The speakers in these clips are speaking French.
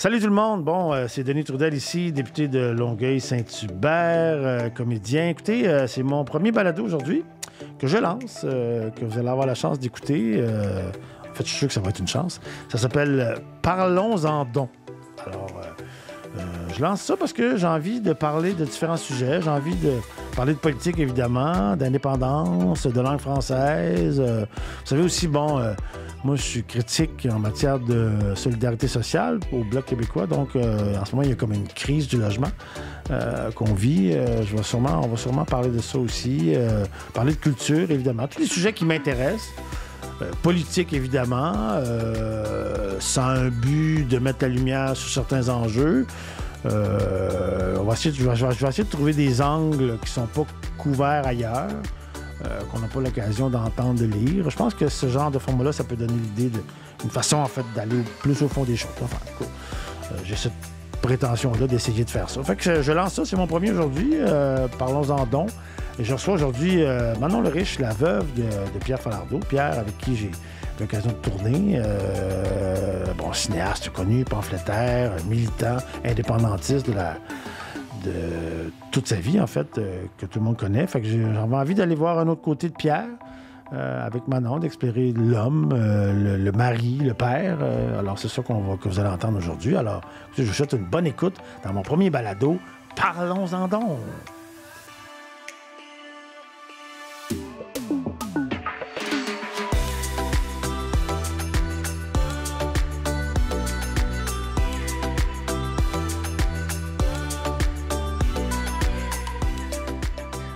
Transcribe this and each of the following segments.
Salut tout le monde. Bon, euh, c'est Denis Trudel ici, député de Longueuil-Saint-Hubert, euh, comédien. Écoutez, euh, c'est mon premier balado aujourd'hui que je lance, que vous allez avoir la chance d'écouter. en fait, je suis sûr que ça va être une chance. Ça s'appelle Parlons en don. Alors, je lance ça parce que j'ai envie de parler de différents sujets. J'ai envie de parler de politique, évidemment, d'indépendance, de langue française. vous savez aussi, bon moi, je suis critique en matière de solidarité sociale au Bloc québécois. Donc, euh, en ce moment, il y a comme une crise du logement euh, qu'on vit. Euh, je sûrement, on va sûrement parler de ça aussi. parler de culture, évidemment. Tous les sujets qui m'intéressent. politique, évidemment, sans un but de mettre la lumière sur certains enjeux. on va essayer, je vais essayer de trouver des angles qui ne sont pas couverts ailleurs. Euh, qu'on n'a pas l'occasion d'entendre, de lire. Je pense que ce genre de format-là, ça peut donner l'idée d'une façon, en fait, d'aller plus au fond des choses. Enfin, euh, j'ai cette prétention-là d'essayer de faire ça. Fait que je, lance ça, c'est mon premier aujourd'hui. Euh, parlons-en donc. Je reçois aujourd'hui Manon Le Riche, la veuve de, Pierre Falardeau. Pierre, avec qui j'ai l'occasion de tourner. bon, cinéaste connu, pamphlétaire, militant, indépendantiste de la de toute sa vie, en fait, euh, que tout le monde connaît. Fait que j'avais envie d'aller voir un autre côté de Pierre. Euh, avec Manon, d'explorer l'homme, euh, le, mari, le père. alors, c'est ça qu'on va, que vous allez entendre aujourd'hui. Alors, je vous souhaite une bonne écoute dans mon premier balado. Parlons-en donc!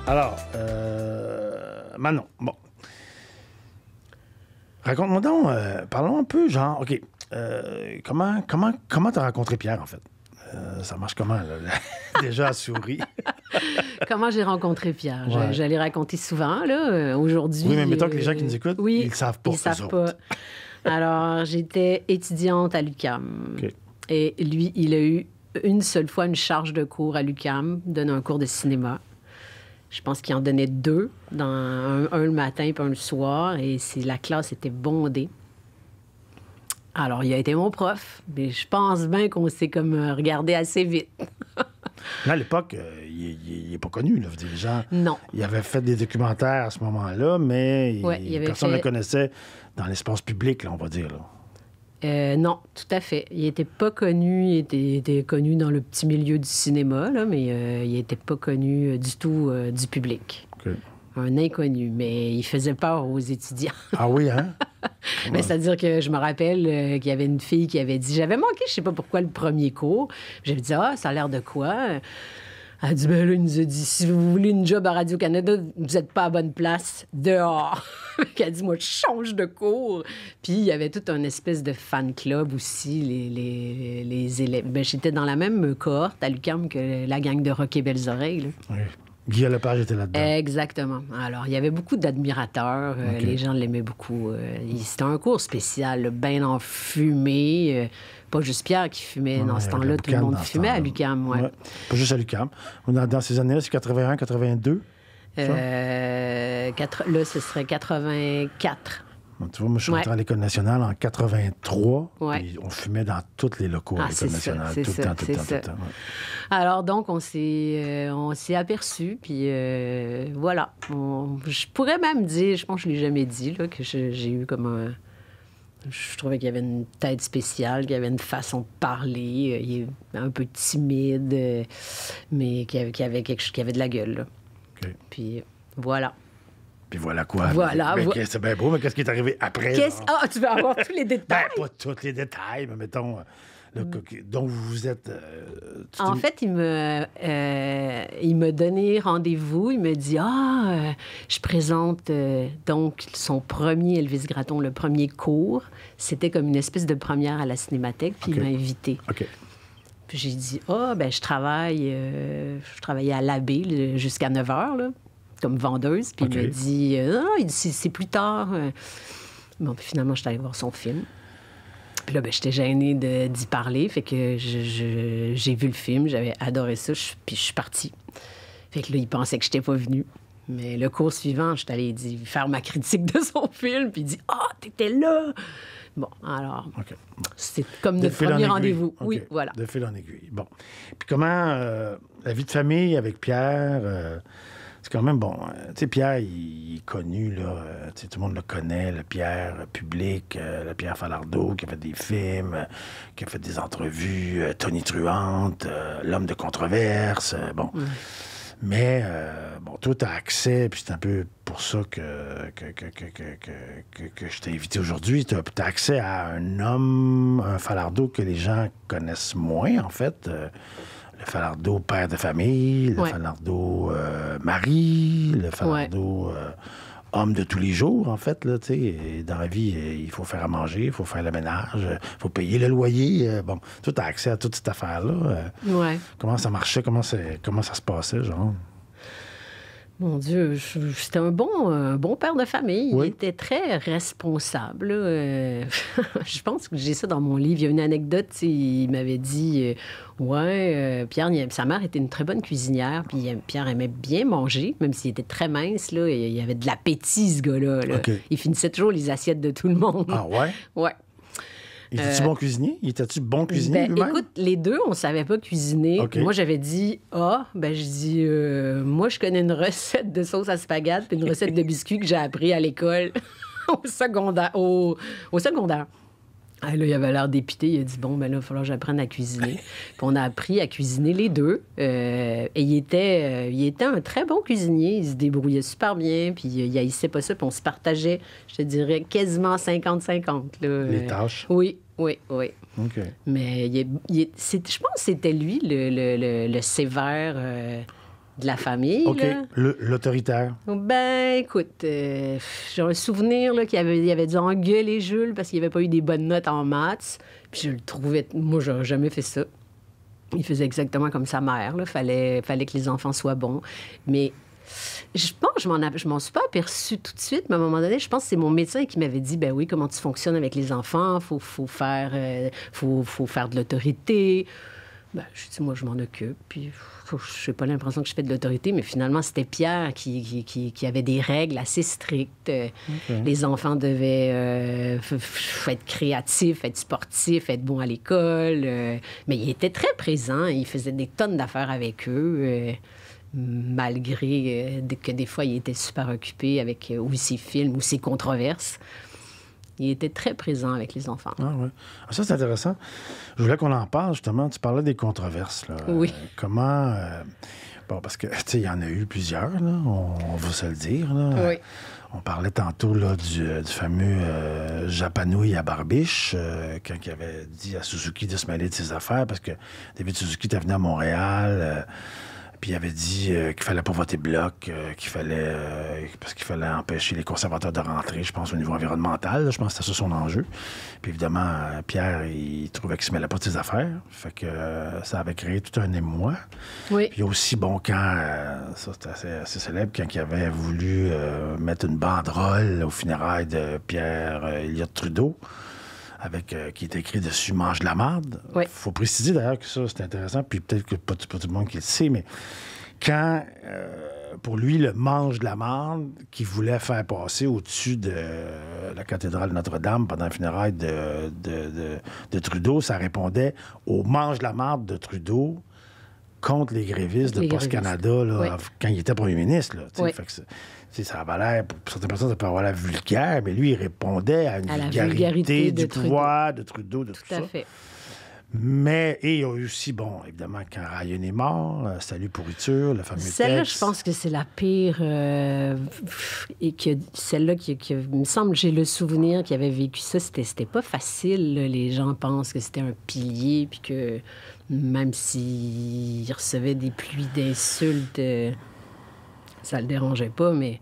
Alors, euh, Manon, bon. Raconte-moi donc, euh, parlons un peu, genre, OK, euh, comment comment comment t'as rencontré Pierre, en fait? Euh, ça marche comment, là? Déjà à souris. comment j'ai rencontré Pierre? J'allais raconter souvent, là, aujourd'hui. Oui, mais mettons que les gens qui nous écoutent, ils ne savent pas. Ils savent pas. Alors, j'étais étudiante à l'UCAM. Et lui, il a eu une seule fois une charge de cours à l'UCAM, donner un cours de cinéma. Je pense qu'il en donnait deux, dans un, le matin et un le soir, et la classe était bondée. Alors, il a été mon prof, mais je pense bien qu'on s'est comme euh, regardé assez vite. Là, à l'époque, euh, il n'est pas connu. Là. Les gens, non. Il avait fait des documentaires à ce moment-là, mais personne ne le connaissait dans l'espace public, là, on va dire. Là. Euh, non, tout à fait. Il n'était pas connu, il était, connu dans le petit milieu du cinéma, là, mais euh, il n'était pas connu euh, du tout du public. Un inconnu, mais il faisait peur aux étudiants. Ah oui, hein? mais c'est-à-dire que je me rappelle qu'il y avait une fille qui avait dit J'avais manqué, je sais pas pourquoi, le premier cours. J'avais dit Ah, ça a l'air de quoi? Elle dit, ben là, il nous a dit, si vous voulez une job à Radio-Canada, vous n'êtes pas à bonne place, dehors. Elle dit, moi, je change de cours. Puis il y avait tout un espèce de fan club aussi, les, les, les élèves. Ben, j'étais dans la même cohorte à l'UQAM que la gang de Rock et Belles Oreilles. Oui. Guy Lepage était là-dedans. Exactement. Alors, il y avait beaucoup d'admirateurs. Euh, les gens l'aimaient beaucoup. Euh, c'était un cours spécial, bien enfumé. Euh, pas juste Pierre qui fumait dans ce temps-là, tout le monde fumait à l'UCAM. Ouais. Pas juste à l'UCAM. Dans, dans ces années-là, c'est 81, 82? Euh, là, ce serait 84. tu vois, moi, je suis rentré à l'École nationale en 83. Et on fumait dans tous les locaux à ah, l'École nationale. tout, le temps, tout, le temps, tout le temps, Alors, donc, on s'est, euh, on s'est aperçu. Puis euh, voilà. je pourrais même dire, je pense que je ne l'ai jamais dit, là, que j'ai eu comme un je trouvais qu'il y avait une tête spéciale, qu'il y avait une façon de parler, euh, il est un peu timide, euh, mais qu'il y avait, quelque chose, qui avait de la gueule. Puis voilà. Puis voilà quoi. Voilà. c'est bien beau, mais qu'est-ce qui est arrivé après? Ah, tu veux avoir tous les détails? ben, pas tous les détails, mais mettons. Mm. donc, vous êtes. Euh, en fait, il me, euh, il me donné rendez-vous. Il me dit Ah, euh, je présente donc son premier Elvis Gratton, le premier cours. C'était comme une espèce de première à la cinémathèque, puis il m'a invité. Puis j'ai dit Ah, ben, je travaille. je travaillais à l'abbé jusqu'à 9 h, comme vendeuse. Puis il me dit Ah, c'est plus tard. Bon, puis finalement, je suis allée voir son film. Puis là, ben, j'étais gênée d'y parler. Fait que j'ai vu le film, j'avais adoré ça, puis je suis partie. Fait que là, il pensait que je n'étais pas venue. Mais le cours suivant, je suis allée faire ma critique de son film, puis il dit Ah, oh, t'étais là! Bon, alors, OK. Bon. c'est comme De notre premier rendez-vous. Oui, voilà. De fil en aiguille. Bon. Puis comment euh, la vie de famille avec Pierre, euh, c'est quand même bon. euh, tu sais, Pierre, il, est connu, là. euh, tu sais, tout le monde le connaît, le Pierre public, euh, le Pierre Falardeau, qui a fait des films, euh, qui a fait des entrevues, Tony Truante, l'homme de controverse. bon. Mais, euh, bon, toi, tu as accès, puis c'est un peu pour ça que, que, que, que, que, je t'ai invité aujourd'hui. Tu as, accès à un homme, un falardeau que les gens connaissent moins, en fait. Euh, le falardeau père de famille, le Ouais. falardeau euh, mari, le falardeau euh, homme de tous les jours, en fait. Là, dans la vie, euh, il faut faire à manger, il faut faire le ménage, il faut payer le loyer. bon, tu as accès à toute cette affaire-là. Ouais. Comment ça marchait? Comment, comment ça se passait, genre? Mon Dieu, c'était un bon, un bon père de famille. Oui. Il était très responsable. Euh, je pense que j'ai ça dans mon livre. Il y a une anecdote, il m'avait dit euh, Ouais, euh, Pierre, sa mère était une très bonne cuisinière, puis euh, Pierre aimait bien manger, même s'il était très mince. Là, et il avait de l'appétit, ce gars-là. là. Il finissait toujours les assiettes de tout le monde. Ah ouais? Ouais. Il était-tu bon cuisinier? Il était-tu bon cuisinier Euh, Ben, écoute, les deux, on savait pas cuisiner. Moi, j'avais dit Ah, ben, je dis euh, Moi, je connais une recette de sauce à spaghetti puis une recette de biscuits que j'ai appris à l'école au secondaire. Au, au secondaire. Ah, là, il avait l'air dépité. Il a dit Bon, ben là, il va falloir que j'apprenne à cuisiner. puis on a appris à cuisiner les deux. Euh, et il était, euh, il était un très bon cuisinier. Il se débrouillait super bien. Puis il haïssait pas ça. Puis on se partageait, je te dirais, quasiment 50-50. là. Les Euh, tâches. Oui, oui, oui. OK. Mais il je pense que c'était lui, le, le- le- le sévère euh, de la famille. OK. L'autoritaire. Ben, écoute, euh, j'ai un souvenir qu'il avait, il avait dû engueuler Jules parce qu'il n'avait pas eu des bonnes notes en maths. Puis je le trouvais... Moi, j'aurais jamais fait ça. Il faisait exactement comme sa mère. Il fallait, fallait que les enfants soient bons. Mais je pense je m'en, je m'en suis pas aperçue tout de suite, mais à un moment donné, je pense que c'est mon médecin qui m'avait dit, ben oui, comment tu fonctionnes avec les enfants, faut, faut faire, euh, faut, faut faire de l'autorité. Ben, je dis, moi, je m'en occupe, puis je n'ai pas l'impression que je fais de l'autorité, mais finalement, c'était Pierre qui, qui, qui- qui avait des règles assez strictes. Euh, Les enfants devaient euh, être créatifs, être sportifs, être bons à l'école. euh, mais il était très présent, il faisait des tonnes d'affaires avec eux. euh, malgré que des fois il était super occupé avec ou ses films ou ses controverses. Il était très présent avec les enfants. Ah ouais. Ah, ça, c'est intéressant. Je voulais qu'on en parle, justement. Tu parlais des controverses. Là. Oui. Euh, comment... euh, Bon, parce que, tu sais, il y en a eu plusieurs, là. On, on va se le dire, là. Oui. On parlait tantôt là, du, euh, du fameux euh, Japanouille à Barbiche, euh, quand il avait dit à Suzuki de se mêler de ses affaires, parce que David Suzuki était venu à Montréal, euh, puis il avait dit euh, qu'il fallait pas voter bloc, euh, qu'il fallait euh, parce qu'il fallait empêcher les conservateurs de rentrer, je pense, au niveau environnemental. là. je pense que c'était ça son enjeu. Puis évidemment, Pierre, il trouvait qu'il se mêlait pas de ses affaires. Fait que ça avait créé tout un émoi. Oui. Puis aussi, bon, quand, ça c'est assez, assez célèbre, quand il avait voulu mettre une banderole au funérailles de Pierre Elliott Trudeau, avec, euh, qui était écrit dessus Mange de la marde. Oui. faut préciser d'ailleurs que ça, c'est intéressant, puis peut-être que pas, tout- pas tout le monde qui le sait, mais quand, euh, pour lui, le Mange de la marde qu'il voulait faire passer au-dessus de euh, la cathédrale Notre-Dame pendant les funérailles de, de, de- de Trudeau, ça répondait au Mange de la marde de Trudeau contre les grévistes Les de Post grévistes. Canada là, Oui. quand il était premier ministre. Là. Oui. Fait que ça avait l'air, pour certaines personnes, ça peut avoir l'air vulgaire, mais lui, il répondait à une À la vulgarité, vulgarité de du Trudeau. pouvoir de Trudeau, de tout, Tout à ça. fait. Mais, et il y a eu aussi, bon, évidemment, quand Ryan est mort, euh, Salut pourriture, le fameux Celle-là, je pense que c'est la pire. euh, et que celle-là, qui, me semble, j'ai le souvenir qu'il avait vécu ça. C'était, c'était pas facile. là. Les gens pensent que c'était un pilier, puis que même s'il recevait des pluies d'insultes, euh, ça le dérangeait pas. Mais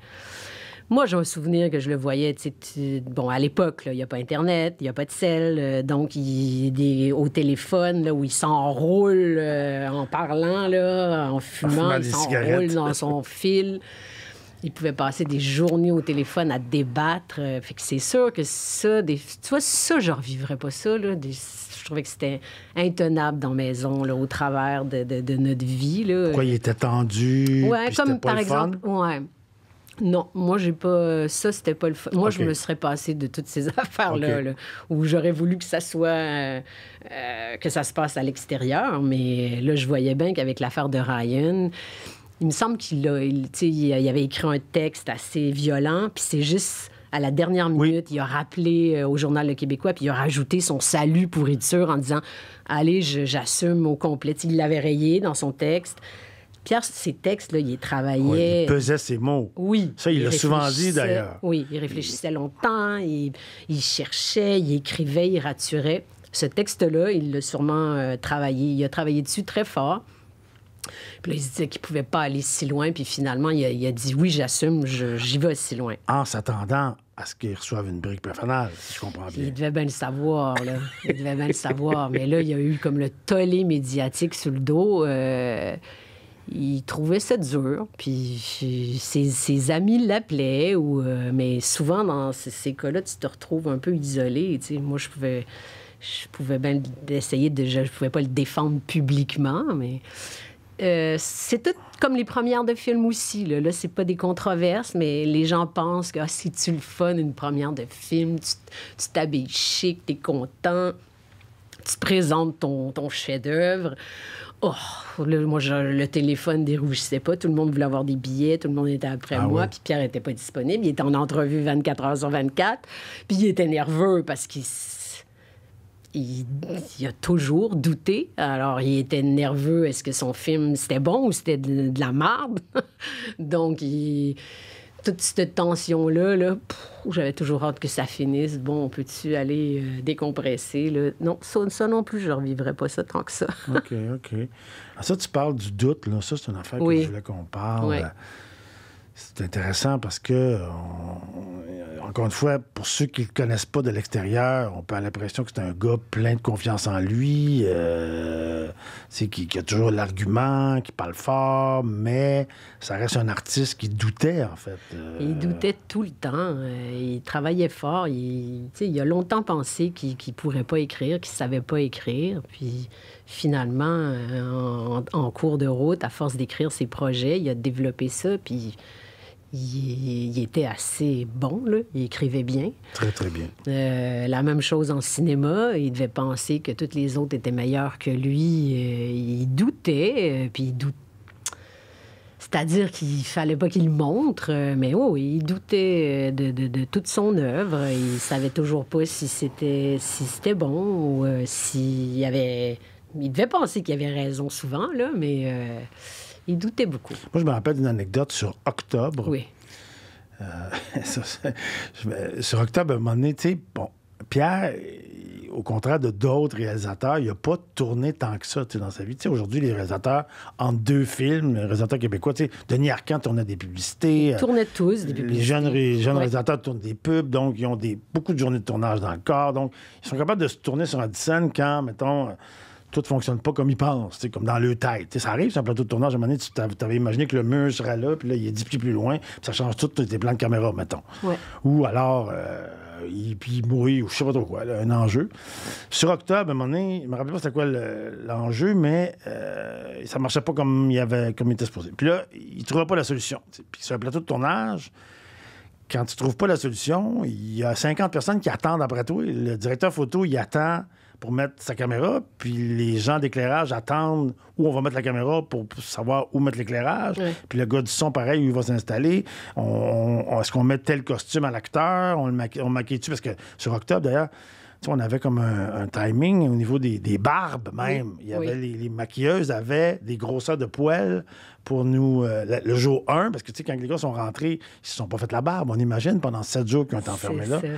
moi, j'ai un souvenir que je le voyais, tu sais, bon, à l'époque, il n'y a pas Internet, il n'y a pas de sel, euh, donc il des, au téléphone, là, où il s'enroule euh, en parlant, là, en fumant, fumant il s'enroule dans son fil. Il pouvait passer des journées au téléphone à débattre. euh, fait que c'est sûr que ça, des, tu vois, ça, je revivrais pas ça, là. Des- je trouvais que c'était intenable dans la maison, là, au travers de, de- de notre vie, là. Pourquoi il était tendu? C'était comme pas par exemple, ouais. Non, moi, j'ai pas. Ça, c'était pas le fun. Moi, je me serais passé de toutes ces affaires-là, là, où j'aurais voulu que ça soit. euh, euh, que ça se passe à l'extérieur. Mais là, je voyais bien qu'avec l'affaire de Ryan, il me semble qu'il a, il, il il avait écrit un texte assez violent, puis c'est juste. À la dernière Oui. minute, il a rappelé euh, au journal Le Québécois, puis il a rajouté son salut pourriture en disant Allez, j'assume au complet. Il l'avait rayé dans son texte. Pierre, ces textes-là, il les Ouais, travaillait. il pesait ses mots. Oui. Ça, il l'a souvent dit, d'ailleurs. Oui, il réfléchissait longtemps, il, il cherchait, il écrivait, il raturait. Ce texte-là, il l'a sûrement euh, travaillé. Il a travaillé dessus très fort. Puis là, il se disait qu'il ne pouvait pas aller si loin. Puis finalement, il a, il a dit oui, j'assume, j'y vais si loin. En s'attendant à ce qu'il reçoive une brique personnelle, si je comprends bien. il devait bien le savoir, là. Il devait bien le savoir. Mais là, il y a eu comme le tollé médiatique sur le dos. euh, il trouvait ça dur. Puis ses, ses amis l'appelaient. Ou, euh, mais souvent, dans ces, ces cas-là, tu te retrouves un peu isolé. tu sais. Moi, je pouvais... Je pouvais bien essayer de... Je pouvais pas le défendre publiquement, mais... Euh, c'est tout comme les premières de films aussi. Là, là c'est pas des controverses, mais les gens pensent que ah, si tu le fun une première de film, tu t'habilles chic, t'es content, tu présentes ton, ton chef-d'œuvre. Oh, là, moi, je- le téléphone dérougissait pas. Tout le monde voulait avoir des billets. Tout le monde était après Ah moi. Puis Pierre était pas disponible. Il était en entrevue 24 heures sur 24. Puis il était nerveux parce qu'il il, il a toujours douté. Alors, il était nerveux. Est-ce que son film, c'était bon ou c'était de, de la merde? Donc, il- toute cette tension-là, là, j'avais toujours hâte que ça finisse. Bon, on peut-tu aller euh, décompresser? Là? Non, ça, ça non plus, je ne revivrais pas ça tant que ça. OK, OK. Ah, ça, tu parles du doute, là. Ça, c'est une affaire Oui. que je voulais qu'on parle. Oui. Euh, C'est intéressant parce que, on- encore une fois, pour ceux qui ne le connaissent pas de l'extérieur, on peut avoir l'impression que c'est un gars plein de confiance en lui, euh, qui, a toujours l'argument, qui parle fort, mais ça reste un artiste qui doutait, en fait. Euh, Il doutait tout le temps. Euh, il travaillait fort. Il, a longtemps pensé qu'il ne pourrait pas écrire, qu'il ne savait pas écrire. Puis finalement, euh, en, en cours de route, à force d'écrire ses projets, il a développé ça. Puis il, il était assez bon. Là. Il écrivait bien. Très, très bien. Euh, la même chose en cinéma. Il devait penser que toutes les autres étaient meilleures que lui. Euh, il doutait, euh, puis il doutait. C'est-à-dire qu'il fallait pas qu'il le montre, mais oh, il doutait de, de- de toute son œuvre. Il savait toujours pas si c'était si c'était bon ou s'il y avait. Il devait penser qu'il avait raison souvent, là, mais il doutait beaucoup. Moi, je me rappelle d'une anecdote sur Octobre. Oui. Me- sur Octobre, à un moment donné, tu sais, bon, Pierre, au contraire de d'autres réalisateurs, il n'a pas tourné tant que ça dans sa vie. Aujourd'hui, les réalisateurs, en deux films, les réalisateurs québécois, Denis Arcand tournait des publicités. Ils euh, tournaient tous des les publicités. jeunes, ré- jeunes Ouais. réalisateurs tournent des pubs, donc ils ont des, beaucoup de journées de tournage dans le corps. Donc, ils sont capables de se tourner sur scène quand, mettons, euh, tout ne fonctionne pas comme ils pensent, comme dans leur tête. Ça arrive sur un plateau de tournage, à un moment donné, tu t'avais imaginé que le mur serait là, puis là, il est 10 pieds plus loin, puis ça change tout tes plans de caméra, mettons. Ouais. Ou alors, euh, il, puis il mourit, ou je sais pas trop quoi, là, un enjeu. Sur Octobre, à un moment donné, je me rappelle pas c'était quoi le- l'enjeu, mais euh, ça marchait pas comme il, avait, comme il était supposé. Puis là, il trouvait pas la solution. Puis sur un plateau de tournage, quand tu trouves pas la solution, il y a 50 personnes qui attendent après toi. Le directeur photo, il attend pour mettre sa caméra, puis les gens d'éclairage attendent où on va mettre la caméra pour, savoir où mettre l'éclairage. Puis le gars du son, pareil, où il va s'installer. On, on- Est-ce qu'on met tel costume à l'acteur? On le maquille, on le maquille dessus? Parce que sur Octobre, d'ailleurs, on avait comme un, un timing au niveau des, des barbes même. Il y avait oui. les, les maquilleuses avaient des grosseurs de poils pour nous euh, le, le jour 1, parce que tu sais, quand les gars sont rentrés, ils se sont pas fait la barbe, on imagine, pendant sept jours qu'ils ont été enfermés là. ça.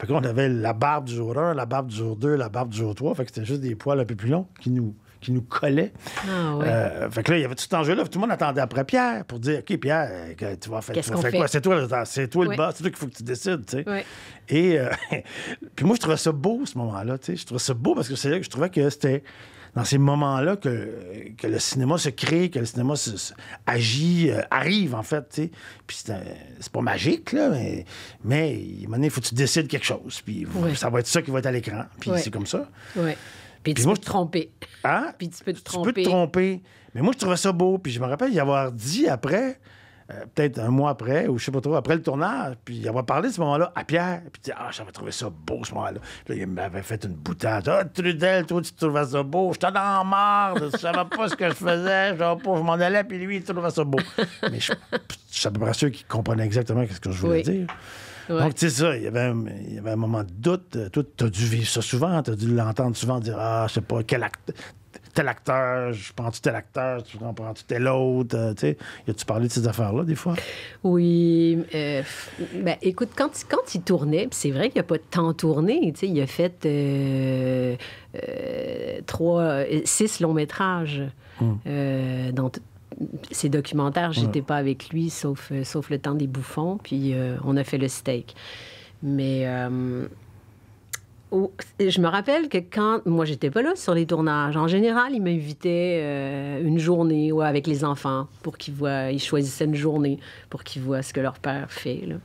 Fait que là, on avait la barbe du jour 1, la barbe du jour 2, la barbe du jour 3. Fait que c'était juste des poils un peu plus longs qui nous, qui nous collaient. Ah ouais. Euh, fait que là, il y avait tout cet enjeu-là. Tout le monde attendait après Pierre pour dire OK, Pierre, tu vas faire, Qu'est-ce tu vas qu'on faire fait? quoi? C'est toi, le- c'est toi le boss, c'est toi qu'il faut que tu décides. tu sais. Ouais. Et euh, puis moi, je trouvais ça beau, ce moment-là. tu sais. Je trouvais ça beau parce que c'est là que je trouvais que c'était dans ces moments-là que, que le cinéma se crée, que le cinéma se- se- agit, euh, arrive, en fait. tu sais. Puis c'est pas magique, là, mais, mais à un moment donné, il faut que tu décides quelque chose. Puis ça va être ça qui va être à l'écran. Puis c'est comme ça. Ouais. Puis tu moi, peux te tromper. Hein? Puis tu peux te Tu peux tromper. te tromper. Mais moi, je trouvais ça beau. Puis je me rappelle y avoir dit après euh, peut-être un mois après, ou je sais pas trop, après le tournage, puis il va parlé à ce moment-là à Pierre, puis Ah, j'avais trouvé ça beau ce moment-là. Puis là, il m'avait fait une boutade. Ah, Trudel, toi, tu trouvais ça beau. J'étais dans la marde, je savais pas ce que je faisais, je, pas, je m'en allais, puis lui, il trouvait ça beau. Mais je, je suis à peu près sûr qu'il comprenait exactement ce que je voulais Oui. dire. Ouais. Donc, tu sais ça, il y, avait un, il y avait un moment de doute. Euh, Toi, tu as dû vivre ça souvent, tu as dû l'entendre souvent dire Ah, je sais pas, quel acte- tel acteur, je prends-tu tel acteur, tu prends-tu tel autre, euh, tu sais. As-tu parlé de ces affaires-là, des fois? Oui. euh, ben, écoute, quand, quand il tournait, c'est vrai qu'il n'a pas tant tourné. tu sais, Il a fait euh, trois, six longs métrages. Euh, dans ses documentaires, j'étais pas avec lui, sauf, euh, sauf le temps des bouffons, puis euh, on a fait le steak. Mais euh, je me rappelle que quand moi j'étais pas là sur les tournages, en général, il m'invitait euh, une journée ouais, avec les enfants pour qu'ils voient, ils choisissaient une journée pour qu'ils voient ce que leur père fait. là.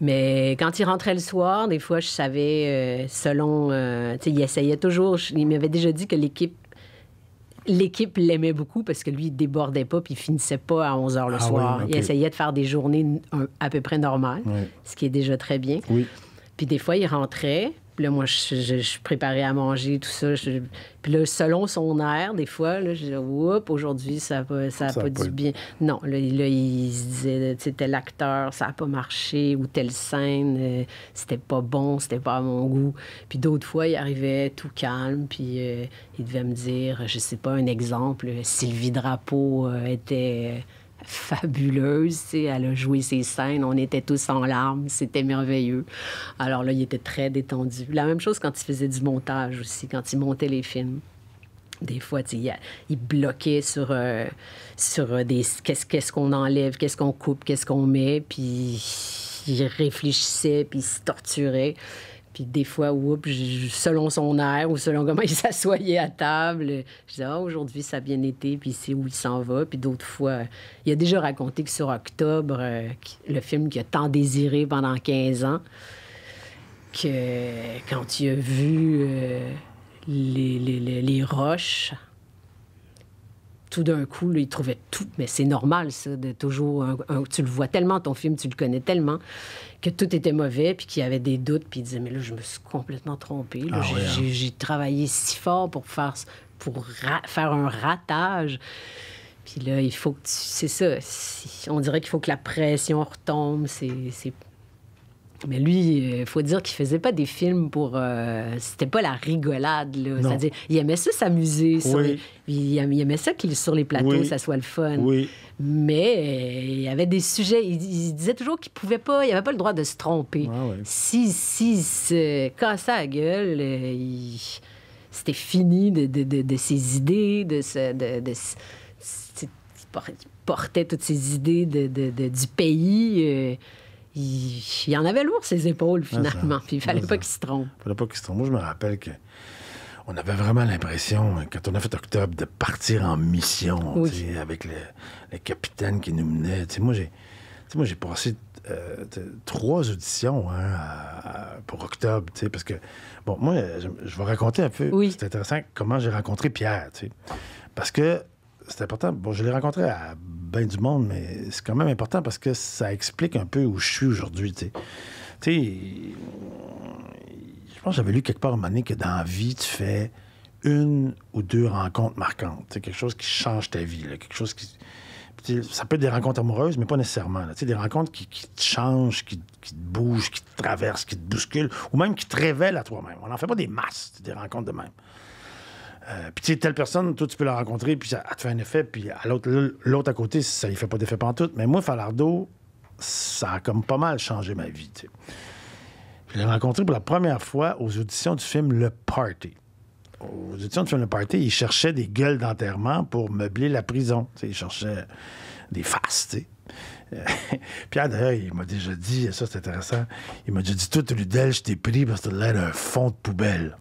Mais quand il rentrait le soir, des fois, je savais, selon. tu sais, il essayait toujours. il m'avait déjà dit que l'équipe. L'équipe l'aimait beaucoup parce que lui, il débordait pas puis il finissait pas à 11 h le Ah soir. oui. Il essayait de faire des journées à peu près normales, Oui. ce qui est déjà très bien. Oui. Puis des fois, il rentrait. Puis là, moi, je, je- je préparais à manger, tout ça. Je- puis là, selon son air, des fois, là, je disais, oups, aujourd'hui, ça n'a pas, ça a Ça a pas du bien. Non, là, il- là, il se disait, tu sais, tel acteur, ça n'a pas marché, ou telle scène, euh, c'était pas bon, c'était pas à mon goût. Puis d'autres fois, il arrivait tout calme, puis euh, il devait me dire, je sais pas, un exemple, Sylvie Drapeau euh, était fabuleuse, tu sais, elle a joué ses scènes, on était tous en larmes, c'était merveilleux. Alors là, il était très détendu. La même chose quand il faisait du montage aussi, quand il montait les films. Des fois, il, il bloquait sur, euh, sur euh, des qu'est-ce qu'on enlève, qu'est-ce qu'on coupe, qu'est-ce qu'on met, puis il réfléchissait, puis il se torturait. Puis des fois, selon son air ou selon comment il s'assoyait à table, je disais, ah, aujourd'hui, ça a bien été, puis c'est où il s'en va. Puis d'autres fois, il a déjà raconté que sur Octobre, euh, le film qu'il a tant désiré pendant 15 ans, que quand il a vu euh, les, les- les- les roches, tout d'un coup, là, il trouvait tout. Mais c'est normal, ça, de toujours. un- un- tu le vois tellement, ton film, tu le connais tellement, que tout était mauvais, puis qu'il y avait des doutes, puis il disait Mais là, je me suis complètement trompé. Ah J'ai- ouais, hein? j'ai, travaillé si fort pour faire, pour faire un ratage. Puis là, il faut que tu. C'est ça. On dirait qu'il faut que la pression retombe. C'est. Mais lui, il faut dire qu'il faisait pas des films pour. euh, C'était pas la rigolade, là. C'est-à-dire, il aimait ça s'amuser. Oui. Il aimait ça qu'il sur les plateaux, Oui. ça soit le fun. Oui. Mais euh, il y avait des sujets. Il, il disait toujours qu'il pouvait pas. Il avait pas le droit de se tromper. Ah ouais. Si, si se cassait la gueule, euh, il- c'était fini de, de, de- de ses idées, de, ce- il por- il portait toutes ses idées de, de- de- du pays. Il, il en avait lourd ses épaules, Ah, finalement. Puis il fallait pas qu'il se trompe. Fallait pas qu'il se trompe. Moi, je me rappelle que on avait vraiment l'impression, quand on a fait octobre, de partir en mission Oui. avec le, le capitaine qui nous menait. Moi, j'ai, moi, passé euh, trois auditions hein, à- à- pour octobre, parce que, bon, moi, je, je vais raconter un peu, Oui. c'est intéressant, comment j'ai rencontré Pierre. Parce que c'est important. Bon, je l'ai rencontré à bien du monde, mais c'est quand même important parce que ça explique un peu où je suis aujourd'hui, tu sais. Je pense que j'avais lu quelque part à un moment que dans la vie, tu fais une ou deux rencontres marquantes. C'est quelque chose qui change ta vie, quelque chose qui. Ça peut être des rencontres amoureuses, mais pas nécessairement. là. Des rencontres qui, qui te changent, qui, qui te bougent, qui te traversent, qui te bousculent, ou même qui te révèlent à toi-même. On n'en fait pas des masses, des rencontres de même. Euh, puis tu sais, telle personne, toi, tu peux la rencontrer, puis ça te fait un effet, puis l'autre, à côté, ça lui fait pas d'effet pantoute. Mais moi, Falardeau, ça a comme pas mal changé ma vie, tu sais. Je l'ai rencontré pour la première fois aux auditions du film Le Party. Aux auditions du film Le Party, il cherchait des gueules d'enterrement pour meubler la prison. Tu il cherchait des faces, tu sais. Euh, Pierre, d'ailleurs, il m'a déjà dit, ça c'est intéressant, il m'a déjà dit, toi, Trudel, je t'ai pris parce que t'as l'air d'un fond de poubelle.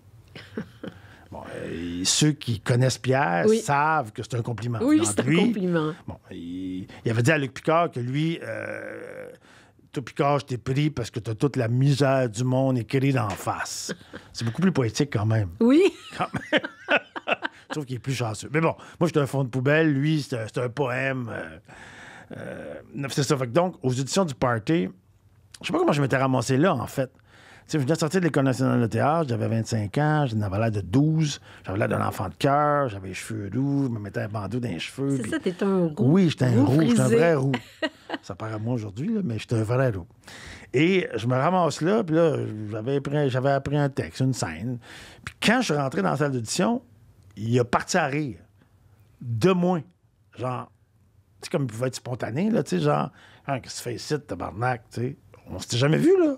Euh, ceux qui connaissent Pierre Oui. savent que c'est un compliment. Oui, c'est un compliment. Bon, il, il avait dit à Luc Picard que lui, euh, toi, Picard, je t'ai pris parce que t'as toute la misère du monde écrite en face. C'est beaucoup plus poétique quand même. Oui, Quand même. je trouve qu'il est plus chanceux. Mais bon, moi, j'étais un fond de poubelle. Lui, c'est un, poème. euh, Euh, c'est ça. Donc, aux auditions du party, je sais pas comment je m'étais ramassé là, en fait. Sais, je venais de sortir de l'École nationale de théâtre, j'avais 25 ans, j'avais l'air de 12, j'avais l'air d'un enfant de cœur, j'avais les cheveux roux, je me mettais un bandeau dans les cheveux. C'est puis- ça, t'es un roux. oui, j'étais un roux j'étais un vrai roux. Ça paraît à moi aujourd'hui, mais j'étais un vrai roux. Et je me ramasse là, puis là, j'avais appris, j'avais appris un texte, une scène. Puis quand je suis rentré dans la salle d'audition, il a parti à rire. De moins. Genre, tu sais, comme il pouvait être spontané, là, tu sais, genre, ah, qu'est-ce que tu fais ici, tabarnak, tu sais? On s'était jamais vu, là.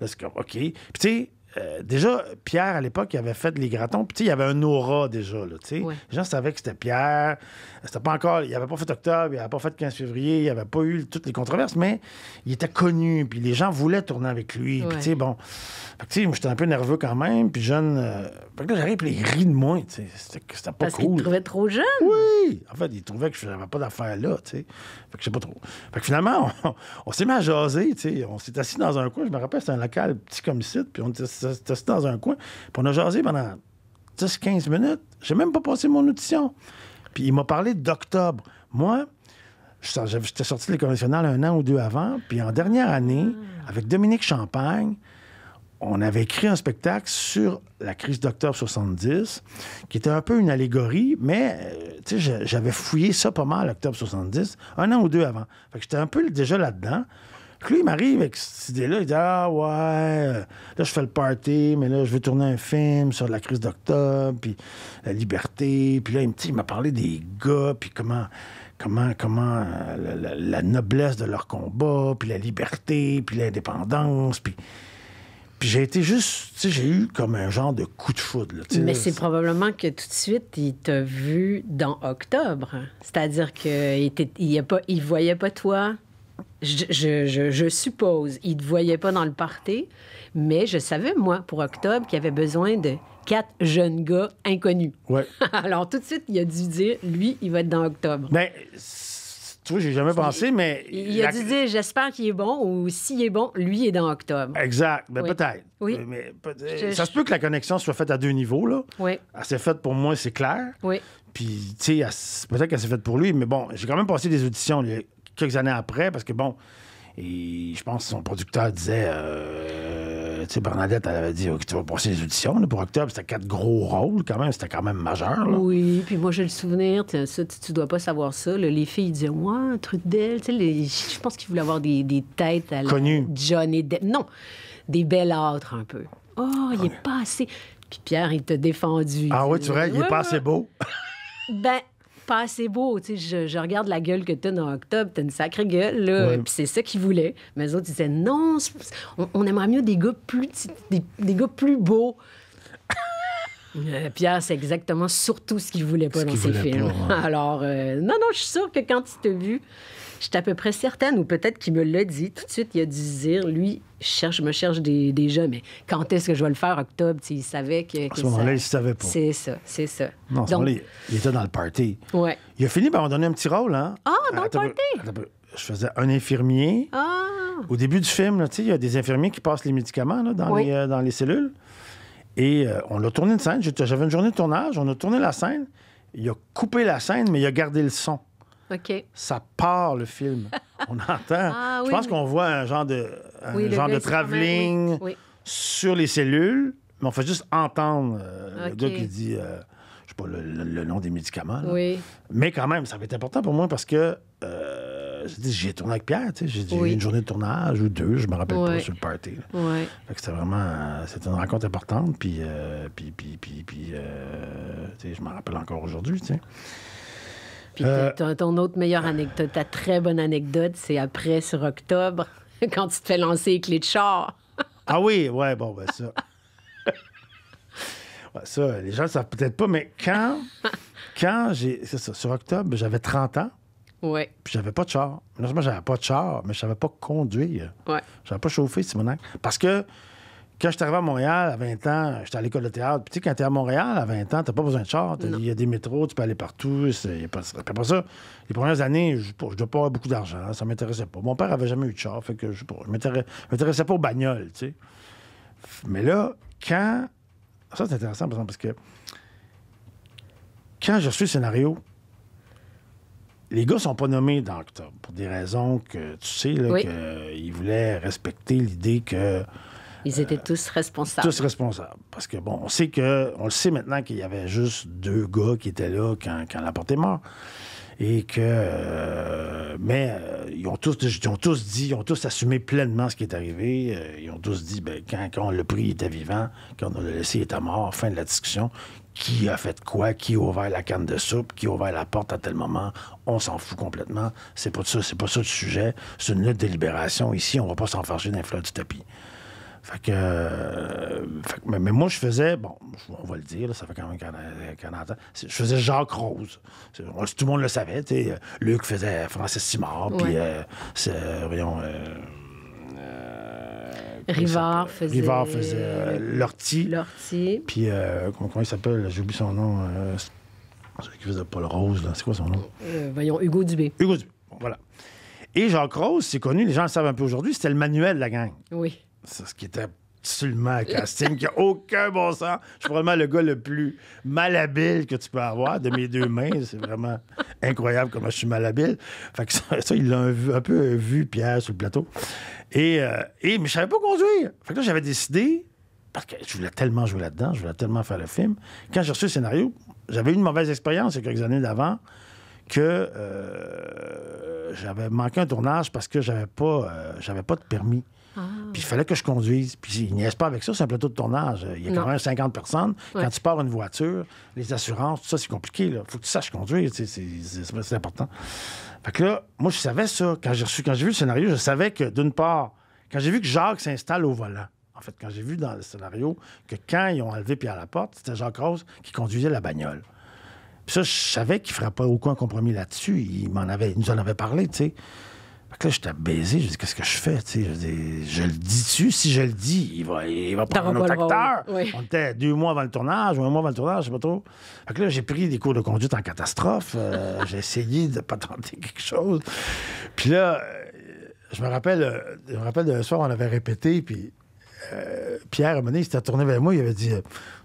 Là, c'est comme, OK. Puis, tu sais, euh, déjà, Pierre, à l'époque, il avait fait les gratons. Puis, tu sais, il y avait un aura déjà, là, tu sais. Ouais. Les gens savaient que c'était Pierre. C'était pas encore... Il avait pas fait octobre, il avait pas fait 15 février, il avait pas eu toutes les controverses, mais il était connu. Puis, les gens voulaient tourner avec lui. Puis, tu sais, bon... Fait que, tu sais, moi, j'étais un peu nerveux quand même. Puis, jeune... euh, Fait que là, j'arrive, puis il rit de moi. C'était pas Parce qu'il cool. te trouvait trop jeune. Oui! En fait, il trouvait que je n'avais pas d'affaires là, tu sais. Fait que je sais pas trop. Fait que finalement, on, on s'est mis à jaser, tu sais. On s'est assis dans un coin. Je me rappelle, c'était un local petit comme ici. Puis on était dans un coin. Puis on a jasé pendant 10-15 minutes. J'ai même pas passé mon audition. Puis il m'a parlé d'octobre. Moi, j'étais sorti de l'École nationale un an ou deux avant. Puis en dernière année, avec Dominique Champagne, on avait écrit un spectacle sur la crise d'octobre 70, qui était un peu une allégorie, mais euh, j'avais fouillé ça pas mal, octobre 70, un an ou deux avant. Fait j'étais un peu déjà là-dedans. Puis lui, il m'arrive avec cette idée-là, il dit Ah ouais, là, je fais le party, mais là, je veux tourner un film sur la crise d'octobre, puis la liberté. Puis là, il m'a parlé des gars, puis comment. Comment, comment euh, la, noblesse de leur combat, puis la liberté, puis l'indépendance, puis j'ai été juste, tu sais, j'ai eu comme un genre de coup de foudre. là, Mais là, c'est probablement que tout de suite, il t'a vu dans octobre. C'est-à-dire qu'il il il voyait pas toi? Je, je- je- je suppose, il te voyait pas dans le party, mais je savais, moi, pour octobre, qu'il y avait besoin de quatre jeunes gars inconnus. Ouais. Alors, tout de suite, il a dû dire, lui, il va être dans octobre. Ben, tu vois, j'ai jamais pensé, mais. Il a la- dû dire, j'espère qu'il est bon, ou s'il est bon, lui est dans octobre. Exact. Ben, Oui. peut-être. Oui. Mais peut- Je- ça se peut que la connexion soit faite à deux niveaux, là. Oui, Elle s'est faite pour moi, c'est clair. oui. Puis, tu sais, peut-être qu'elle s'est faite pour lui, mais bon, j'ai quand même passé des auditions quelques années après, parce que bon, et je pense que son producteur disait, euh, tu sais, Bernadette, elle avait dit, OK, tu vas passer les auditions là, pour octobre, c'était quatre gros rôles quand même, c'était quand même majeur. Là. Oui, puis moi, j'ai le souvenir, tu, ça, tu, dois pas savoir ça. là, les filles disaient, ouais, un truc d'elle. Tu sais, les- je pense qu'ils voulaient avoir des, des têtes à la Connues. Johnny Depp. Non, des bellâtres un peu. Oh, il est pas assez. Puis Pierre, il t'a défendu. Ah oui, tu vois, il est Ouais, pas assez beau. Ben, pas assez beau. Tu sais, je, je regarde la gueule que t'as dans Octobre, t'as une sacrée gueule, là. Ouais. Puis c'est ça qu'ils voulaient. Mais les autres, ils disaient, non, on, on aimerait mieux des gars plus, des, des gars plus beaux. Euh, Pierre, c'est exactement surtout ce qu'il voulait pas Ce dans ses films. pas. Alors, euh, non, non, je suis sûre que quand il t'a vu, j'étais à peu près certaine, ou peut-être qu'il me l'a dit, tout de suite, il a dû se dire, lui, je cherche, je me cherche des, jeux, mais quand est-ce que je vais le faire, octobre? Il savait que. À ce moment-là, il savait pas. C'est ça, c'est ça. Non, à ce Donc, moment-là, il, était dans le party. ouais. Il a fini par me donner un petit rôle, hein? Ah, dans le Attends un peu, party? peu. Je faisais un infirmier. Ah! Au début du film, là, il y a des infirmiers qui passent les médicaments là, dans, Oui. les, euh, dans les cellules. Et euh, on a tourné une scène. J'avais une journée de tournage. On a tourné la scène. Il a coupé la scène, mais il a gardé le son. Ça part, le film. On entend. Ah, Je oui, pense oui. qu'on voit un genre de, un Oui, genre de travelling sur les cellules, mais on fait juste entendre euh, le gars qui dit, euh, je sais pas, le, le- le nom des médicaments. là. Mais quand même, ça va être important pour moi parce que euh, j'ai tourné avec Pierre, j'ai eu une journée de tournage ou deux, je me rappelle pas sur le party. Fait que c'était vraiment, euh, c'était une rencontre importante, puis, euh, puis, puis, puis, puis, je m'en rappelle encore aujourd'hui, tu sais. Puis Euh, ton autre meilleure anecdote, ta très bonne anecdote, c'est après, sur octobre, quand tu te fais lancer les clés de char. Ah oui, ouais, bon, ben ça. Ouais, ça, les gens ne savent peut-être pas, mais quand, quand j'ai, c'est ça, sur octobre, j'avais 30 ans, Ouais, puis j'avais pas de char. Non seulement j'avais pas de char, mais je savais pas conduire. ouais. J'avais pas chauffé, Simonac. Parce que quand je suis arrivé à Montréal à 20 ans, j'étais à l'école de théâtre. Puis tu sais, quand t'es à Montréal à 20 ans, t'as pas besoin de char. Il y a des métros, tu peux aller partout. c'est- pas, pas ça, les premières années, je ne dois pas avoir beaucoup d'argent. Ça m'intéressait pas. Mon père avait jamais eu de char. Fait que je je m'intéressais pas aux bagnoles, tu sais. Mais là, quand. Ça, c'est intéressant, par exemple, parce que quand j'ai reçu le scénario, les gars sont pas nommés dans Octobre pour des raisons que tu sais, là, Oui. qu'ils voulaient respecter l'idée que Ils étaient tous responsables. tous responsables. Parce que, bon, on sait que, on le sait maintenant qu'il y avait juste deux gars qui étaient là quand, quand la porte est morte. Et que. euh, mais euh, ils, ont tous, ils ont tous dit, ils ont tous assumé pleinement ce qui est arrivé. Euh, ils ont tous dit, ben, quand, quand on l'a pris, il était vivant. Quand on l'a laissé, il était mort. Fin de la discussion. Qui a fait quoi? Qui a ouvert la canne de soupe? Qui a ouvert la porte à tel moment? On s'en fout complètement. C'est pas ça, c'est pas ça le sujet. C'est une lutte de libération. Ici, on va pas s'enfarger dans les fleurs du tapis. Fait que, euh, fait que- mais, moi, je faisais, bon, on va le dire, là, ça fait quand même 40 40 ans, je faisais Jacques Rose. Tout le monde le savait, tu sais. Luc faisait Francis Simard, puis, euh, euh, voyons... euh, euh, Rivard faisait- Rivard faisait euh, Lortie. Lortie. Puis, euh, comment, comment il s'appelle? J'ai oublié son nom. euh, celui qui faisait Paul Rose, là? C'est quoi son nom? Euh, voyons, Hugo Dubé. Hugo Dubé. Bon, voilà. Et Jacques Rose, c'est connu, les gens le savent un peu aujourd'hui, c'était le manuel de la gang. Oui. C'est ce qui était absolument un casting qui n'a aucun bon sens. Je suis vraiment le gars le plus malhabile que tu peux avoir de mes deux mains. C'est vraiment incroyable comment je suis malhabile. Fait que ça, il l'a un, un peu vu, Pierre, sur le plateau. Et, euh, et mais je savais pas conduire. Fait que là, j'avais décidé, parce que je voulais tellement jouer là-dedans, je voulais tellement faire le film. Quand j'ai reçu le scénario, j'avais eu une mauvaise expérience il y a quelques années d'avant que euh, j'avais manqué un tournage parce que j'avais pas, euh, j'avais pas de permis. Puis il fallait que je conduise. Puis il niaise pas avec ça, c'est un plateau de tournage. Il y a quand même 50 personnes. Ouais. Quand tu pars une voiture, les assurances, tout ça, c'est compliqué. Il faut que tu saches conduire. C'est important. Fait que là, moi, je savais ça. Quand j'ai reçu, quand j'ai vu le scénario, je savais que, d'une part, quand j'ai vu que Jacques s'installe au volant, en fait, quand j'ai vu dans le scénario que quand ils ont enlevé Pierre Laporte, c'était Jacques Rose qui conduisait la bagnole. Puis ça, je savais qu'il ne ferait pas aucun compromis là-dessus. Il m'en avait, il nous en avait parlé, tu sais. Fait que là, j'étais baisé. Je dis, qu'est-ce que je fais, tu sais? Je, dis, je le dis-tu? Si je le dis, il va, il va prendre un autre acteur. Oui. On était deux mois avant le tournage, ou un mois avant le tournage, je sais pas trop. Fait que là, j'ai pris des cours de conduite en catastrophe. Euh, j'ai essayé de pas tenter quelque chose. Puis là, euh, je me rappelle, euh, je me rappelle d'un soir, on avait répété, puis euh, Pierre, à un moment donné, il s'était tourné vers moi, il avait dit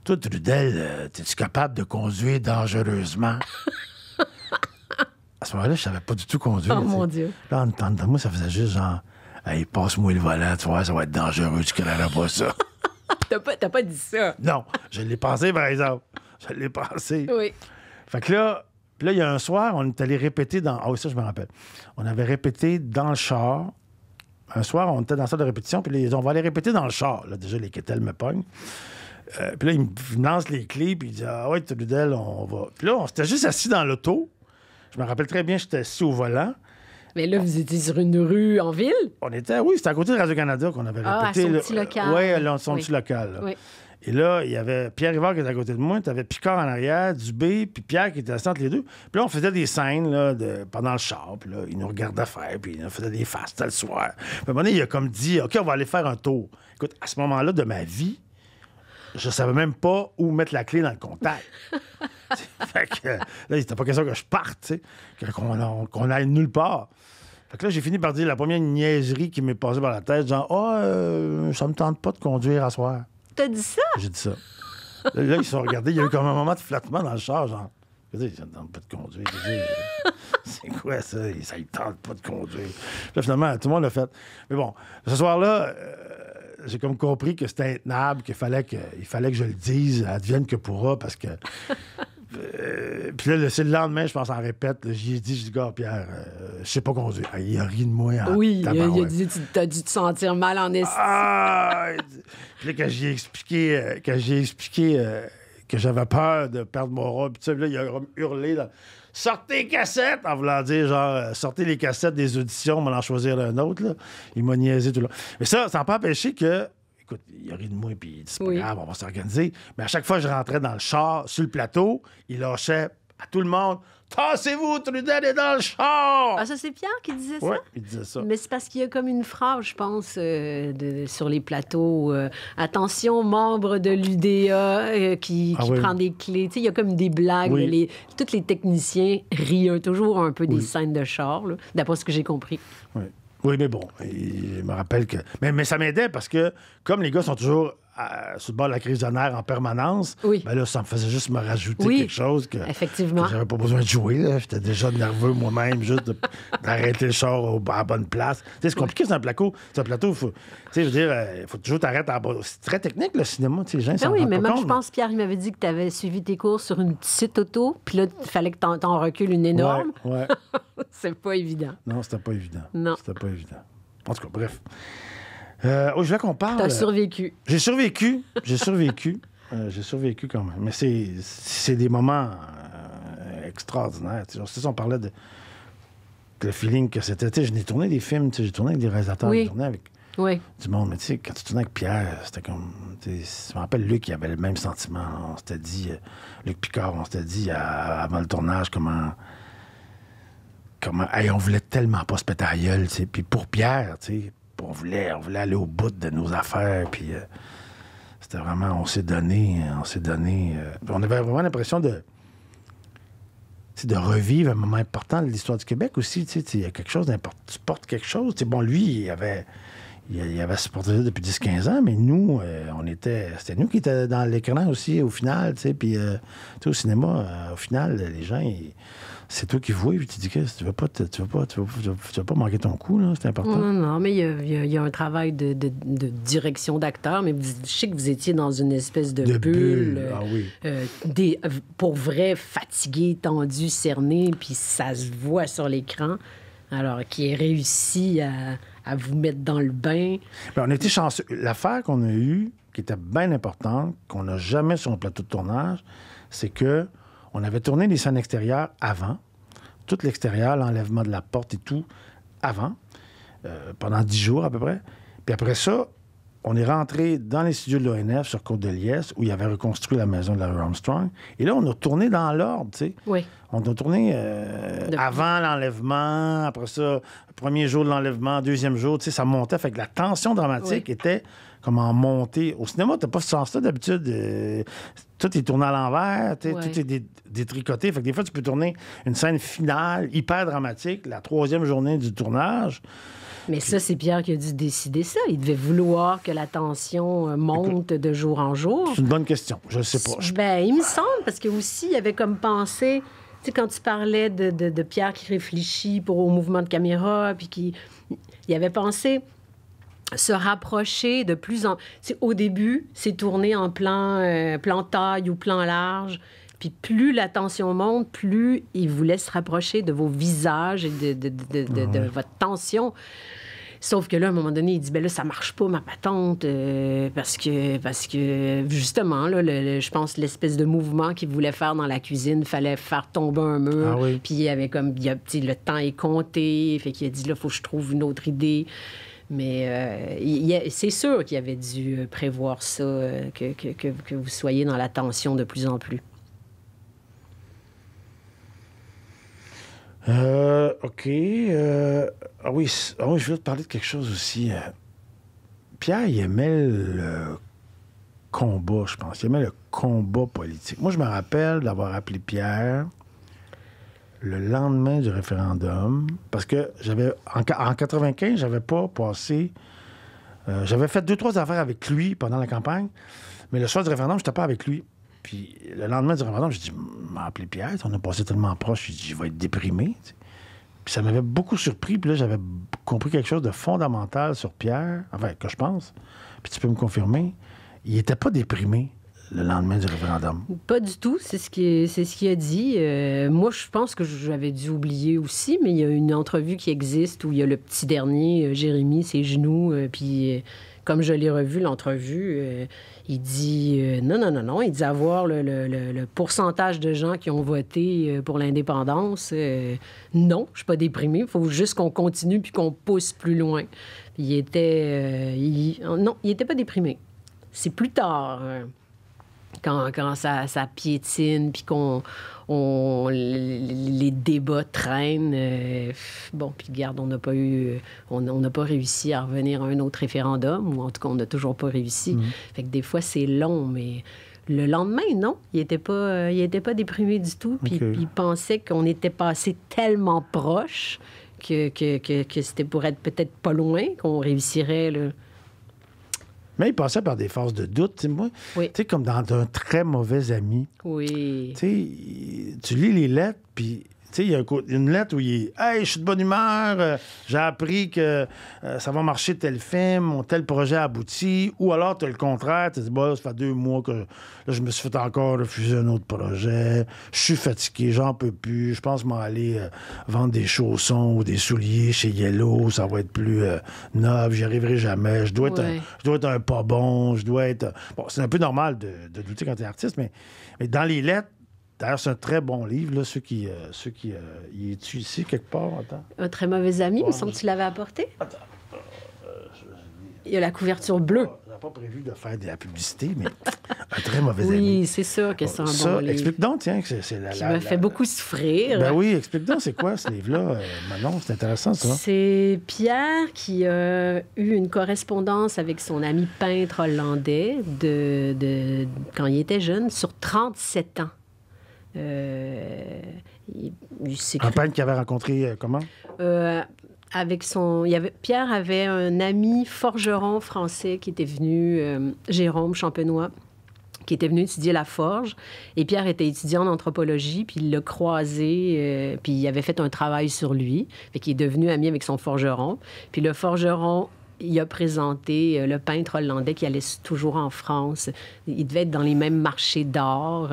Toi, Trudel, es-tu capable de conduire dangereusement À ce moment-là, je savais pas du tout conduire. Oh, mon Dieu. Là, en temps de moi, ça faisait juste genre Hey, passe-moi le volant, tu vois, ça va être dangereux, tu connais pas ça. T'as pas, t'as pas dit ça. non, je l'ai pensé, par exemple. Je l'ai pensé. Oui. Fait que là, là, il y a un soir, on est allé répéter dans. Ah oui, ça, je me rappelle. On avait répété dans le char. Un soir, on était dans la salle de répétition, puis ils ont, on va aller répéter dans le char. Là, déjà, les quételles me pognent. Euh, puis là, il me lance les clés, puis il dit Ah ouais, Trudel, on va. Puis là, on s'était juste assis dans l'auto. Je me rappelle très bien, j'étais assis au volant. Mais là, vous étiez sur une rue en ville? On était, oui, c'était à côté de Radio-Canada qu'on avait Ah, à répété. son là. petit local. Oui, là, son Oui. petit local. là. Oui. Et là, il y avait Pierre Rivard qui était à côté de moi, tu avais Picard en arrière, Dubé, puis Pierre qui était assis entre les deux. Puis là, on faisait des scènes là, de, pendant le char, puis là, il nous regardait faire, puis il nous faisait des faces, c'était le soir. Puis à un moment donné, il a comme dit OK, on va aller faire un tour. Écoute, à ce moment-là de ma vie, je savais même pas où mettre la clé dans le contact. fait que là, il n'était pas question que je parte, tu sais, que- qu'on qu'on aille nulle part. Fait que là, j'ai fini par dire la première niaiserie qui m'est passée par la tête, genre, ah, euh, ça me tente pas de conduire à soir. T'as dit ça? J'ai dit ça. Là, là, ils se sont regardés. Il y a eu comme un moment de flattement dans le char, genre. Ça ne tente pas de conduire. C'est quoi ça? Ça ne tente pas de conduire. Là, finalement, tout le monde l'a fait. Mais bon, ce soir-là, euh, j'ai comme compris que c'était intenable, qu'il fallait que, il fallait que je le dise, advienne que pourra, parce que. Euh, puis là, le- c'est le lendemain, je pense, en répète, là, j'y ai dit, je dis, gars, Pierre, euh, je sais pas conduire. Ah, il a ri de moi. en oui, il a, il a dit tu t'as dû te sentir mal en estime. Ah! Puis là, quand j'ai expliqué, euh, quand j'ai expliqué euh, que j'avais peur de perdre mon rôle, puis là, il a hurlé dans- Sortez les cassettes! En voulant dire, genre, euh, sortez les cassettes des auditions, on va en choisir un autre. Là. Il m'a niaisé tout le long. Mais ça, ça n'a pas empêché que. Écoute, il a ri de moi, puis il dit, c'est pas Oui. grave, on va s'organiser. Mais à chaque fois que je rentrais dans le char, sur le plateau, il lâchait à tout le monde Tassez-vous, Trudel est dans le char! Ah, ça, c'est Pierre qui disait ça? ouais, il disait ça. Mais c'est parce qu'il y a comme une phrase, je pense, euh, de- sur les plateaux. euh, Attention, membre de l'UDA euh, qui, Ah qui oui. prend des clés. Tu sais, il y a comme des blagues. Oui. les, tous les techniciens rient toujours un peu des scènes de char, d'après ce que j'ai compris. Oui. Oui, mais bon, il me rappelle que. Mais, mais ça m'aidait parce que, comme les gars sont toujours à- sur le bord de la crise de nerfs en permanence, Oui. ben là, ça me faisait juste me rajouter Oui. quelque chose que, Effectivement. j'avais pas besoin de jouer. là. J'étais déjà nerveux moi-même, juste d'arrêter le char au- à la bonne place. C'est compliqué, c'est un plateau. C'est un plateau, faut, je veux dire, il faut toujours t'arrêter à la bonne- C'est très technique, le cinéma. tu sais, Les gens, Ben oui, mais même, je pense, Pierre, il m'avait dit que tu avais suivi tes cours sur une petite auto, puis là, il fallait que t'en, t'en recules une énorme. Ouais, ouais. C'est pas évident. Non, c'était pas évident. Non. C'était pas évident. En tout cas, bref. Euh, oh, je voulais qu'on parle. T'as survécu. J'ai survécu. J'ai survécu. Euh, j'ai survécu quand même. Mais c'est, c'est des moments euh, extraordinaires. Tu sais, on parlait de, de le feeling que c'était. Tu sais, je n'ai tourné des films, j'ai tourné avec des réalisateurs, Oui. j'ai tourné avec Oui. du monde. Mais tu sais, quand tu tournais avec Pierre, c'était comme. Je me rappelle Luc, il avait le même sentiment. là. On s'était dit, Luc Picard, on s'était dit à- avant le tournage comment. Comment. Hey, on voulait tellement pas se péter à la gueule. Puis pour Pierre, tu sais, on voulait, on voulait aller au bout de nos affaires. Puis. euh, c'était vraiment, on s'est donné, on s'est donné. euh, on avait vraiment l'impression de, de revivre un moment important de l'histoire du Québec aussi. Il y a quelque chose d'important. Tu portes quelque chose. Bon, lui, il avait, il, avait supporté ça depuis 10-15 ans, mais nous, euh, on était, c'était nous qui étions dans l'écran aussi au final. Puis, au cinéma, au final, les gens, ils- c'est toi qui vois, puis tu dis que tu veux pas, tu veux pas, tu veux pas manquer ton coup là, c'est important. Non, non, mais il y a, y y un travail de, de- de direction d'acteur, mais vous- je sais que vous étiez dans une espèce de, De bulle. bulle, euh, ah oui. euh, des, pour vrai, fatigué, tendu, cerné, puis ça se voit sur l'écran. Alors, qui est réussi à, à vous mettre dans le bain. Ben, on a été chanceux. L'affaire qu'on a eue, qui était bien importante, qu'on n'a jamais sur un plateau de tournage, c'est que on avait tourné les scènes extérieures avant. Tout l'extérieur, l'enlèvement de la porte et tout, avant, euh, pendant dix jours à peu près. Puis après ça, on est rentré dans les studios de l'ONF sur Côte-de-Liesse, où il avait reconstruit la maison de Larry Armstrong. Et là, on a tourné dans l'ordre, tu sais. Oui. On a tourné euh, De- avant l'enlèvement, après ça, premier jour de l'enlèvement, deuxième jour, tu sais, ça montait. Fait que la tension dramatique Oui. était comme en montée. Au cinéma, t'as pas ce sens-là d'habitude. euh, tout est tourné à l'envers, Ouais. tout est dé- détricoté. Fait que des fois, tu peux tourner une scène finale hyper dramatique, la troisième journée du tournage. Mais ça, c'est Pierre qui a dû décider ça. Il devait vouloir que la tension euh, monte de jour en jour. C'est une bonne question. Je sais pas. Je- Ben, il me semble, parce que aussi, il avait comme pensé, tu sais, quand tu parlais de, de- de Pierre qui réfléchit pour, au mouvement de caméra, puis qui. Il avait pensé se rapprocher de plus en... au début, c'est tourné en plan, euh, plan taille ou plan large. Puis plus la tension monte, plus il voulait se rapprocher de vos visages et de, de- de- de- de- de votre tension. Sauf que là, à un moment donné, il dit, ben là, ça marche pas, ma patente, euh, parce que, parce que justement, là, le- le- je pense l'espèce de mouvement qu'il voulait faire dans la cuisine, fallait faire tomber un mur. Ah oui. Puis il y avait comme, il a, le temps est compté, fait qu'il a dit, là, faut que je trouve une autre idée. Mais euh, c'est sûr qu'il avait dû euh, prévoir ça, euh, que, vous soyez dans la tension de plus en plus. OK. ah, oui, ah oui, je veux te parler de quelque chose aussi. Pierre, il aimait le combat, je pense. Il aimait le combat politique. Moi, je me rappelle d'avoir appelé Pierre le lendemain du référendum, parce que j'avais en, en 95, j'avais pas passé. euh, j'avais fait deux, trois affaires avec lui pendant la campagne, mais le soir du référendum, je n'étais pas avec lui. Puis le lendemain du référendum, j'ai dit, m'a appelé Pierre, on a passé tellement proche, j'ai dit, je vais être déprimé. Puis ça m'avait beaucoup surpris, puis là, j'avais compris quelque chose de fondamental sur Pierre, enfin, que je pense, puis tu peux me confirmer, il n'était pas déprimé le lendemain du référendum. Pas du tout, c'est ce qu'il ce qu'il a dit. Euh, moi, je pense que j'avais dû oublier aussi, mais il y a une entrevue qui existe où il y a le petit dernier, euh, Jérémy, ses genoux, euh, puis comme je l'ai revu, l'entrevue, il dit non, non, non, non, il dit avoir le, pourcentage de gens qui ont voté pour l'indépendance. non, je suis pas déprimé, il faut juste qu'on continue puis qu'on pousse plus loin. Il était. non, il était pas déprimé. C'est plus tard. euh, quand, quand ça, ça piétine, puis qu'on on, les, débats traînent. euh, bon, puis regarde, on n'a pas eu, on n'a pas réussi à revenir à un autre référendum, ou en tout cas, on n'a toujours pas réussi. Fait que des fois, c'est long, mais le lendemain, non, il était pas, euh, il était pas déprimé du tout, puis il pensait qu'on était passé tellement proche que, que, que, que c'était pour être peut-être pas loin, qu'on réussirait, là. Mais il passait par des phases de doute. tu sais, Moi, Oui. tu sais, comme dans un très mauvais ami. Oui. Tu sais, tu lis les lettres, puis sais, il y a une lettre où il est Hey, je suis de bonne humeur, euh, j'ai appris que euh, ça va marcher tel film, mon tel projet abouti. Ou alors, tu as le contraire, tu dis bah, Ça fait deux mois que là, je me suis fait encore refuser un autre projet, je suis fatigué, j'en peux plus, je pense m'en aller euh, vendre des chaussons ou des souliers chez Yellow, ça va être plus noble, j'y arriverai jamais, je dois, être Ouais. un, je dois être un pas bon, je dois être. Bon, c'est un peu normal de, de douter quand tu es artiste, mais, mais dans les lettres, d'ailleurs, c'est un très bon livre, là, ceux qui. euh, ceux qui euh, il est-tu ici quelque part? Attends. Un très mauvais ami, il me semble que tu l'avais apporté. Il y a la couverture bleue. J'avais pas prévu de faire de la publicité, mais un très mauvais Oui, ami. c'est sûr que c'est un Ça, bon livre. explique donc, tiens, que c'est, c'est la. Qui la- m'a la- fait beaucoup souffrir. Ben oui, explique donc, c'est quoi ce livre-là, euh, Manon? C'est intéressant, ça. C'est Pierre qui a eu une correspondance avec son ami peintre hollandais de, de- quand il était jeune, sur 37 ans. Euh, il, il s'écrit- Un peintre qui avait rencontré euh, comment? Euh, avec son, il y avait, Pierre avait un ami forgeron français qui était venu, euh, Jérôme Champenois, qui était venu étudier la forge. Et Pierre était étudiant en anthropologie, puis il l'a croisé, euh, puis il avait fait un travail sur lui. Fait qu'il est devenu ami avec son forgeron. Puis le forgeron, il a présenté euh, le peintre hollandais qui allait toujours en France. Il devait être dans les mêmes marchés d'art.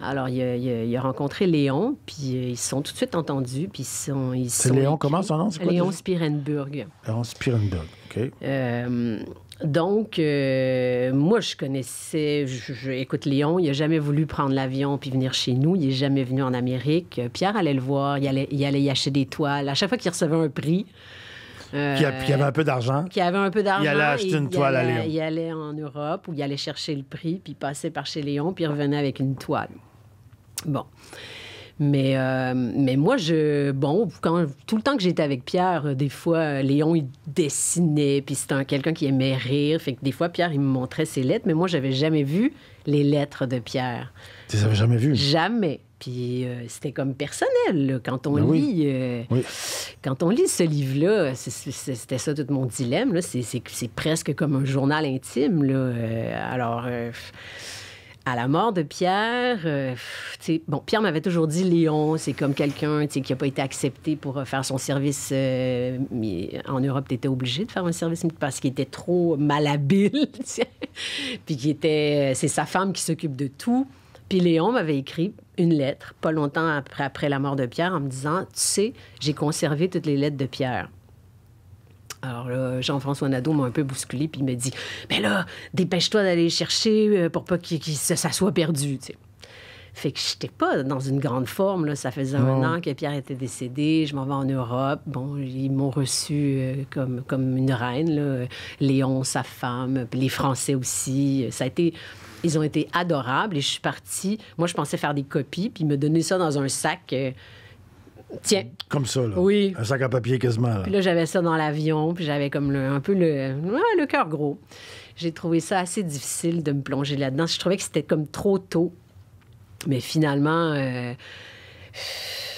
Alors, il a, il a- il a rencontré Léon, puis euh, ils se sont tout de suite entendus, puis ils sont... ils C'est sont Léon, comment son nom? C'est quoi Léon? Spirenburg. Léon Spirenberg. OK. Euh, donc, euh, moi, je connaissais. Je, je- écoute, Léon, il n'a jamais voulu prendre l'avion puis venir chez nous. Il n'est jamais venu en Amérique. Pierre allait le voir. Il allait, il allait y acheter des toiles. À chaque fois qu'il recevait un prix. Euh, Qui, a- qui avait un peu d'argent. qui avait un peu d'argent. Il allait acheter et une il toile à Léon. Il allait en Europe où il allait chercher le prix, puis il passait par chez Léon, puis il revenait avec une toile. Bon. Mais, euh, mais moi, je. Bon, quand, tout le temps que j'étais avec Pierre, euh, des fois, euh, Léon, il dessinait, puis c'était un- quelqu'un qui aimait rire. Fait que des fois, Pierre, il me montrait ses lettres, mais moi, j'avais jamais vu les lettres de Pierre. Tu les avais jamais vus? Jamais. Puis euh, c'était comme personnel, là, quand on Ben oui. lit. euh, Oui. quand on lit ce livre-là, c'était ça tout mon dilemme. C'est- presque comme un journal intime. Là. Euh, alors, à la mort de Pierre, bon, Pierre m'avait toujours dit Léon, c'est comme quelqu'un qui n'a pas été accepté pour faire son service. mais en Europe, tu étais obligé de faire un service parce qu'il était trop malhabile. Puis qui était. C'est sa femme qui s'occupe de tout. Puis Léon m'avait écrit une lettre, pas longtemps après, après la mort de Pierre, en me disant Tu sais, j'ai conservé toutes les lettres de Pierre. Alors là, Jean-François Nadeau m'a un peu bousculé, puis il me dit Mais là, dépêche-toi d'aller chercher euh, pour pas qu'il- ça, soit perdu. tu sais. Fait que j'étais pas dans une grande forme. Là. Ça faisait un an que Pierre était décédé. Je m'en vais en Europe. Bon, ils m'ont reçu euh, comme, comme une reine. Là. Léon, sa femme, puis les Français aussi. Ça a été... Ils ont été adorables et je suis partie. Moi, je pensais faire des copies, puis me donner ça dans un sac. euh, Tiens, Comme ça, là. Oui. Un sac à papier quasiment, là. puis là, j'avais ça dans l'avion, puis j'avais comme le- un peu le, le cœur gros. J'ai trouvé ça assez difficile de me plonger là-dedans. Je trouvais que c'était comme trop tôt. Mais finalement, euh,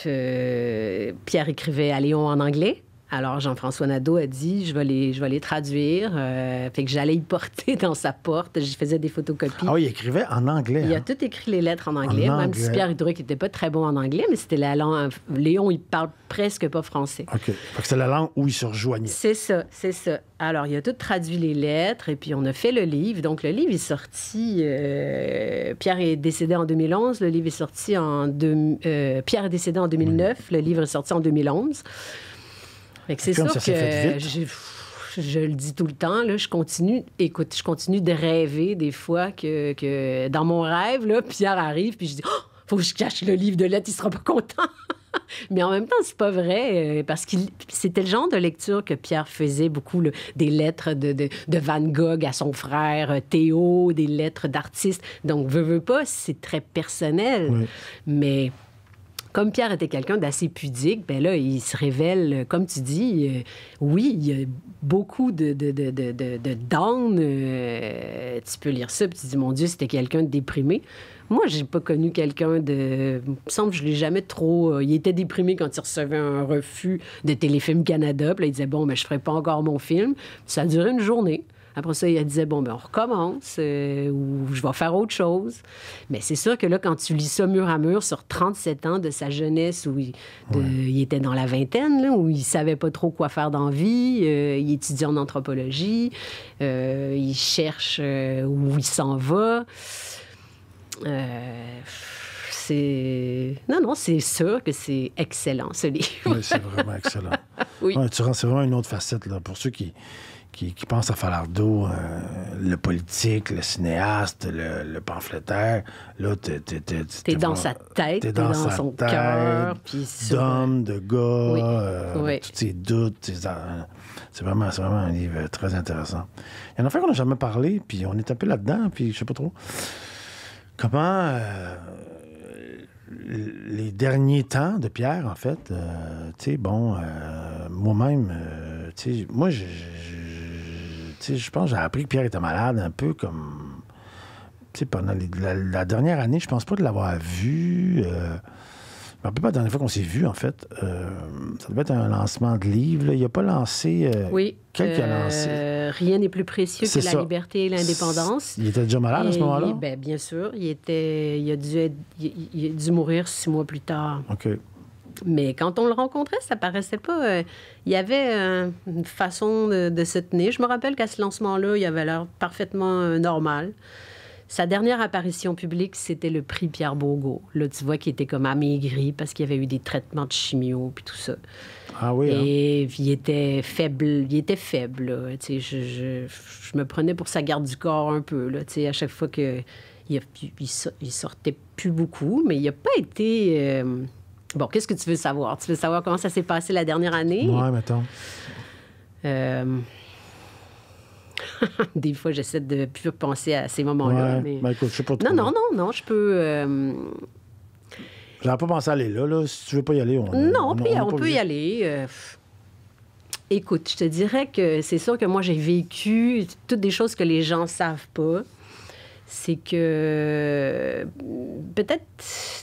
euh, Pierre écrivait à Léon en anglais. Alors Jean-François Nadeau a dit, je vais les, je vais les traduire. Euh, fait que j'allais y porter dans sa porte. J'y faisais des photocopies. Ah oui, il écrivait en anglais. Il a hein? tout écrit les lettres en anglais, En même si. Pierre Hudruc n'était pas très bon en anglais, mais c'était la langue. Léon, il parle presque pas français. OK. Fait que c'est la langue où il se rejoignait. C'est ça, c'est ça. Alors, il a tout traduit les lettres et puis on a fait le livre. Donc, le livre est sorti. euh, Pierre est décédé en 2011. Le livre est sorti en. deux- euh, Pierre est décédé en 2009. Le livre est sorti en 2011. C'est sûr ça que je le dis tout le temps, là, je continue, écoute, je continue de rêver des fois que, que dans mon rêve, là, Pierre arrive, puis je dis, oh, faut que je cache le livre de lettres, il sera pas content. Mais en même temps, c'est pas vrai, euh, parce que c'était le genre de lecture que Pierre faisait beaucoup, là, des lettres de, de, de Van Gogh à son frère euh, Théo, des lettres d'artistes. Donc, veux, veux pas, c'est très personnel. Oui. Mais comme Pierre était quelqu'un d'assez pudique, ben là, il se révèle, euh, comme tu dis, euh, oui, il y a beaucoup de, de, down. euh, tu peux lire ça, puis tu dis, mon Dieu, c'était quelqu'un de déprimé. Moi, j'ai pas connu quelqu'un de. Il semble que je l'ai jamais trop. il était déprimé quand il recevait un refus de Téléfilm Canada. Puis là, il disait, bon, mais je ferai pas encore mon film. Ça a duré une journée. Après ça, il disait, bon, ben, on recommence euh, ou je vais faire autre chose. Mais c'est sûr que là, quand tu lis ça mur à mur sur 37 ans de sa jeunesse où il, il était dans la vingtaine, là, où il savait pas trop quoi faire dans vie, euh, il étudie en anthropologie, euh, il cherche où il s'en va. c'est. Non, non, c'est sûr que c'est excellent, ce livre. oui, c'est vraiment excellent. oui. Ouais, c'est vraiment une autre facette, là, pour ceux qui qui, pense à Falardeau, euh, le politique, le cinéaste, le, pamphlétaire. Là, t'es, t'es, dans sa tête, t'es dans, son cœur. D'homme, de gars, euh, tous ses doutes. c'est, vraiment, vraiment un livre très intéressant. Il y en a fait qu'on n'a jamais parlé, puis on est un peu là-dedans, puis je sais pas trop. Comment... Euh, les derniers temps de Pierre, en fait, tu sais, bon, moi-même, tu sais, moi, je je pense que j'ai appris que Pierre était malade un peu comme. pendant la, dernière année, je pense pas de l'avoir vu. Euh, je pas la dernière fois qu'on s'est vu, en fait. Euh, ça devait être un lancement de livre. Il n'a pas lancé. Euh, oui. Quel a lancé Rien n'est plus précieux que la liberté et l'indépendance. Il était déjà malade à ce moment-là? ben, Bien sûr. Il, était, il, a dû il, a dû mourir six mois plus tard. OK. Mais quand on le rencontrait, ça paraissait pas. Euh, il y avait euh, une façon de, se tenir. Je me rappelle qu'à ce lancement-là, il avait l'air parfaitement euh, normal. Sa dernière apparition publique, c'était le prix Pierre Bourgault. Là, tu vois qu'il était comme amaigri parce qu'il y avait eu des traitements de chimio puis tout ça. Ah oui. Hein? Et il était faible. Il était faible. Je, je, je, me prenais pour sa garde du corps un peu. Là, à chaque fois que il, il, sortait plus beaucoup, mais il n'a pas été. Bon, qu'est-ce que tu veux savoir? Tu veux savoir comment ça s'est passé la dernière année? Oui, mettons. Euh... Des fois, j'essaie de plus penser à ces moments-là. mais... Ben, écoute, je sais pas trop. Non, non, non, non, je peux. Euh... J'aurais pas pensé à aller là, là. Si tu veux pas y aller, on. Non, on, on, peut y aller. Euh... Écoute, je te dirais que c'est sûr que moi, j'ai vécu toutes des choses que les gens savent pas c'est que peut-être,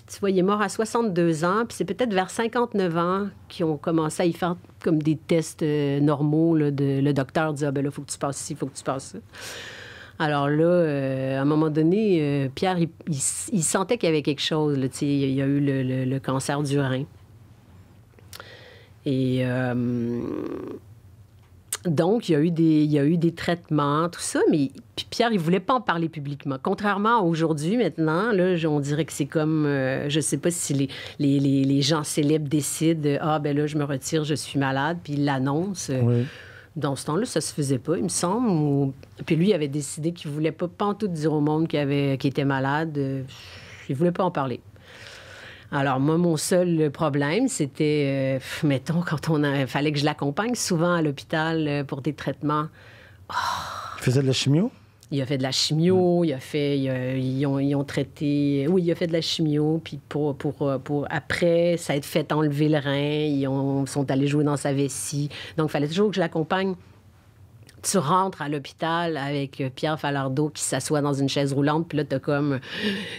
tu vois, il est mort à 62 ans, puis c'est peut-être vers 59 ans qu'ils ont commencé à y faire comme des tests euh, normaux. de, le docteur dit Ah, ben là, il faut que tu passes ci, il faut que tu passes ça. Alors là, euh, à un moment donné, euh, Pierre, il, sentait qu'il y avait quelque chose. Là, il y a eu le, le cancer du rein. Et donc, il y, a eu des, il y a eu des traitements, tout ça, mais Pierre, il voulait pas en parler publiquement. Contrairement à aujourd'hui, maintenant, là, on dirait que c'est comme, euh, je sais pas si les, les, les, gens célèbres décident, ah ben là, je me retire, je suis malade, puis ils l'annoncent. Dans ce temps-là, ça se faisait pas, il me semble. Puis lui, il avait décidé qu'il voulait pas, pas tout dire au monde qu'il, avait, qu'il était malade. Il voulait pas en parler. Alors, moi, mon seul problème, c'était, euh, mettons, quand on a, fallait que je l'accompagne souvent à l'hôpital euh, pour des traitements. Il faisait de la chimio? Il a fait de la chimio, il a fait, ils, ont, traité, oui, il a fait de la chimio, puis pour, pour, euh, pour après, ça a été fait enlever le rein, ils ont, sont allés jouer dans sa vessie. Donc, il fallait toujours que je l'accompagne tu rentres à l'hôpital avec euh, Pierre Falardeau qui s'assoit dans une chaise roulante, puis là, t'as comme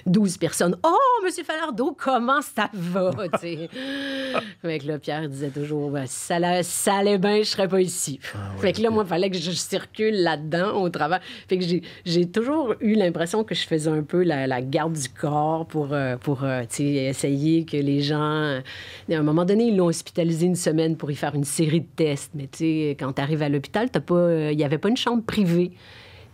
12 personnes. Oh, Monsieur Falardeau, comment ça va? fait que là, Pierre disait toujours, ben, si ça, allait, bien, je serais pas ici. Ah fait que là, moi, il fallait que je circule là-dedans au travail. Fait que j'ai toujours eu l'impression que je faisais un peu la, garde du corps pour, euh, pour euh, essayer que les gens. À un moment donné, ils l'ont hospitalisé une semaine pour y faire une série de tests. Mais tu sais, quand tu arrives à l'hôpital, t'as pas il n'y avait pas une chambre privée.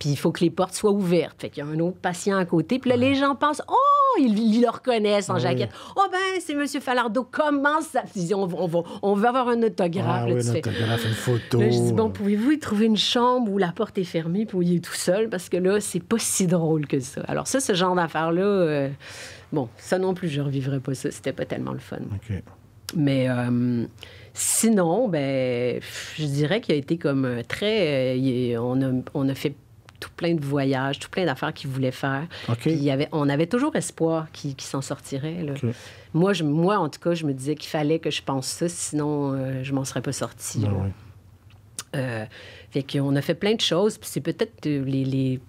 Puis il faut que les portes soient ouvertes. Fait qu'il y a un autre patient à côté. Puis là, les gens pensent, oh, ils, le reconnaissent en jaquette. Oh ben, c'est M. Falardeau. Comment ça? on, on, on, veut avoir un autographe. Ah, oui, un autographe, une photo. je dis, bon, pouvez-vous y trouver une chambre où la porte est fermée puis où il est tout seul? Parce que là, c'est pas si drôle que ça. Alors ça, ce genre d'affaires-là, euh, bon, ça non plus, je revivrais pas ça. C'était pas tellement le fun. OK. Mais... Euh, Sinon, ben, je dirais qu'il a été comme euh, très. Euh, on, a, on a fait tout plein de voyages, tout plein d'affaires qu'il voulait faire. il y avait, on avait toujours espoir qu'il s'en sortirait. Moi, je, moi, en tout cas, je me disais qu'il fallait que je pense ça, sinon euh, je m'en serais pas sorti. Ben fait qu'on a fait plein de choses, puis c'est peut-être les, les,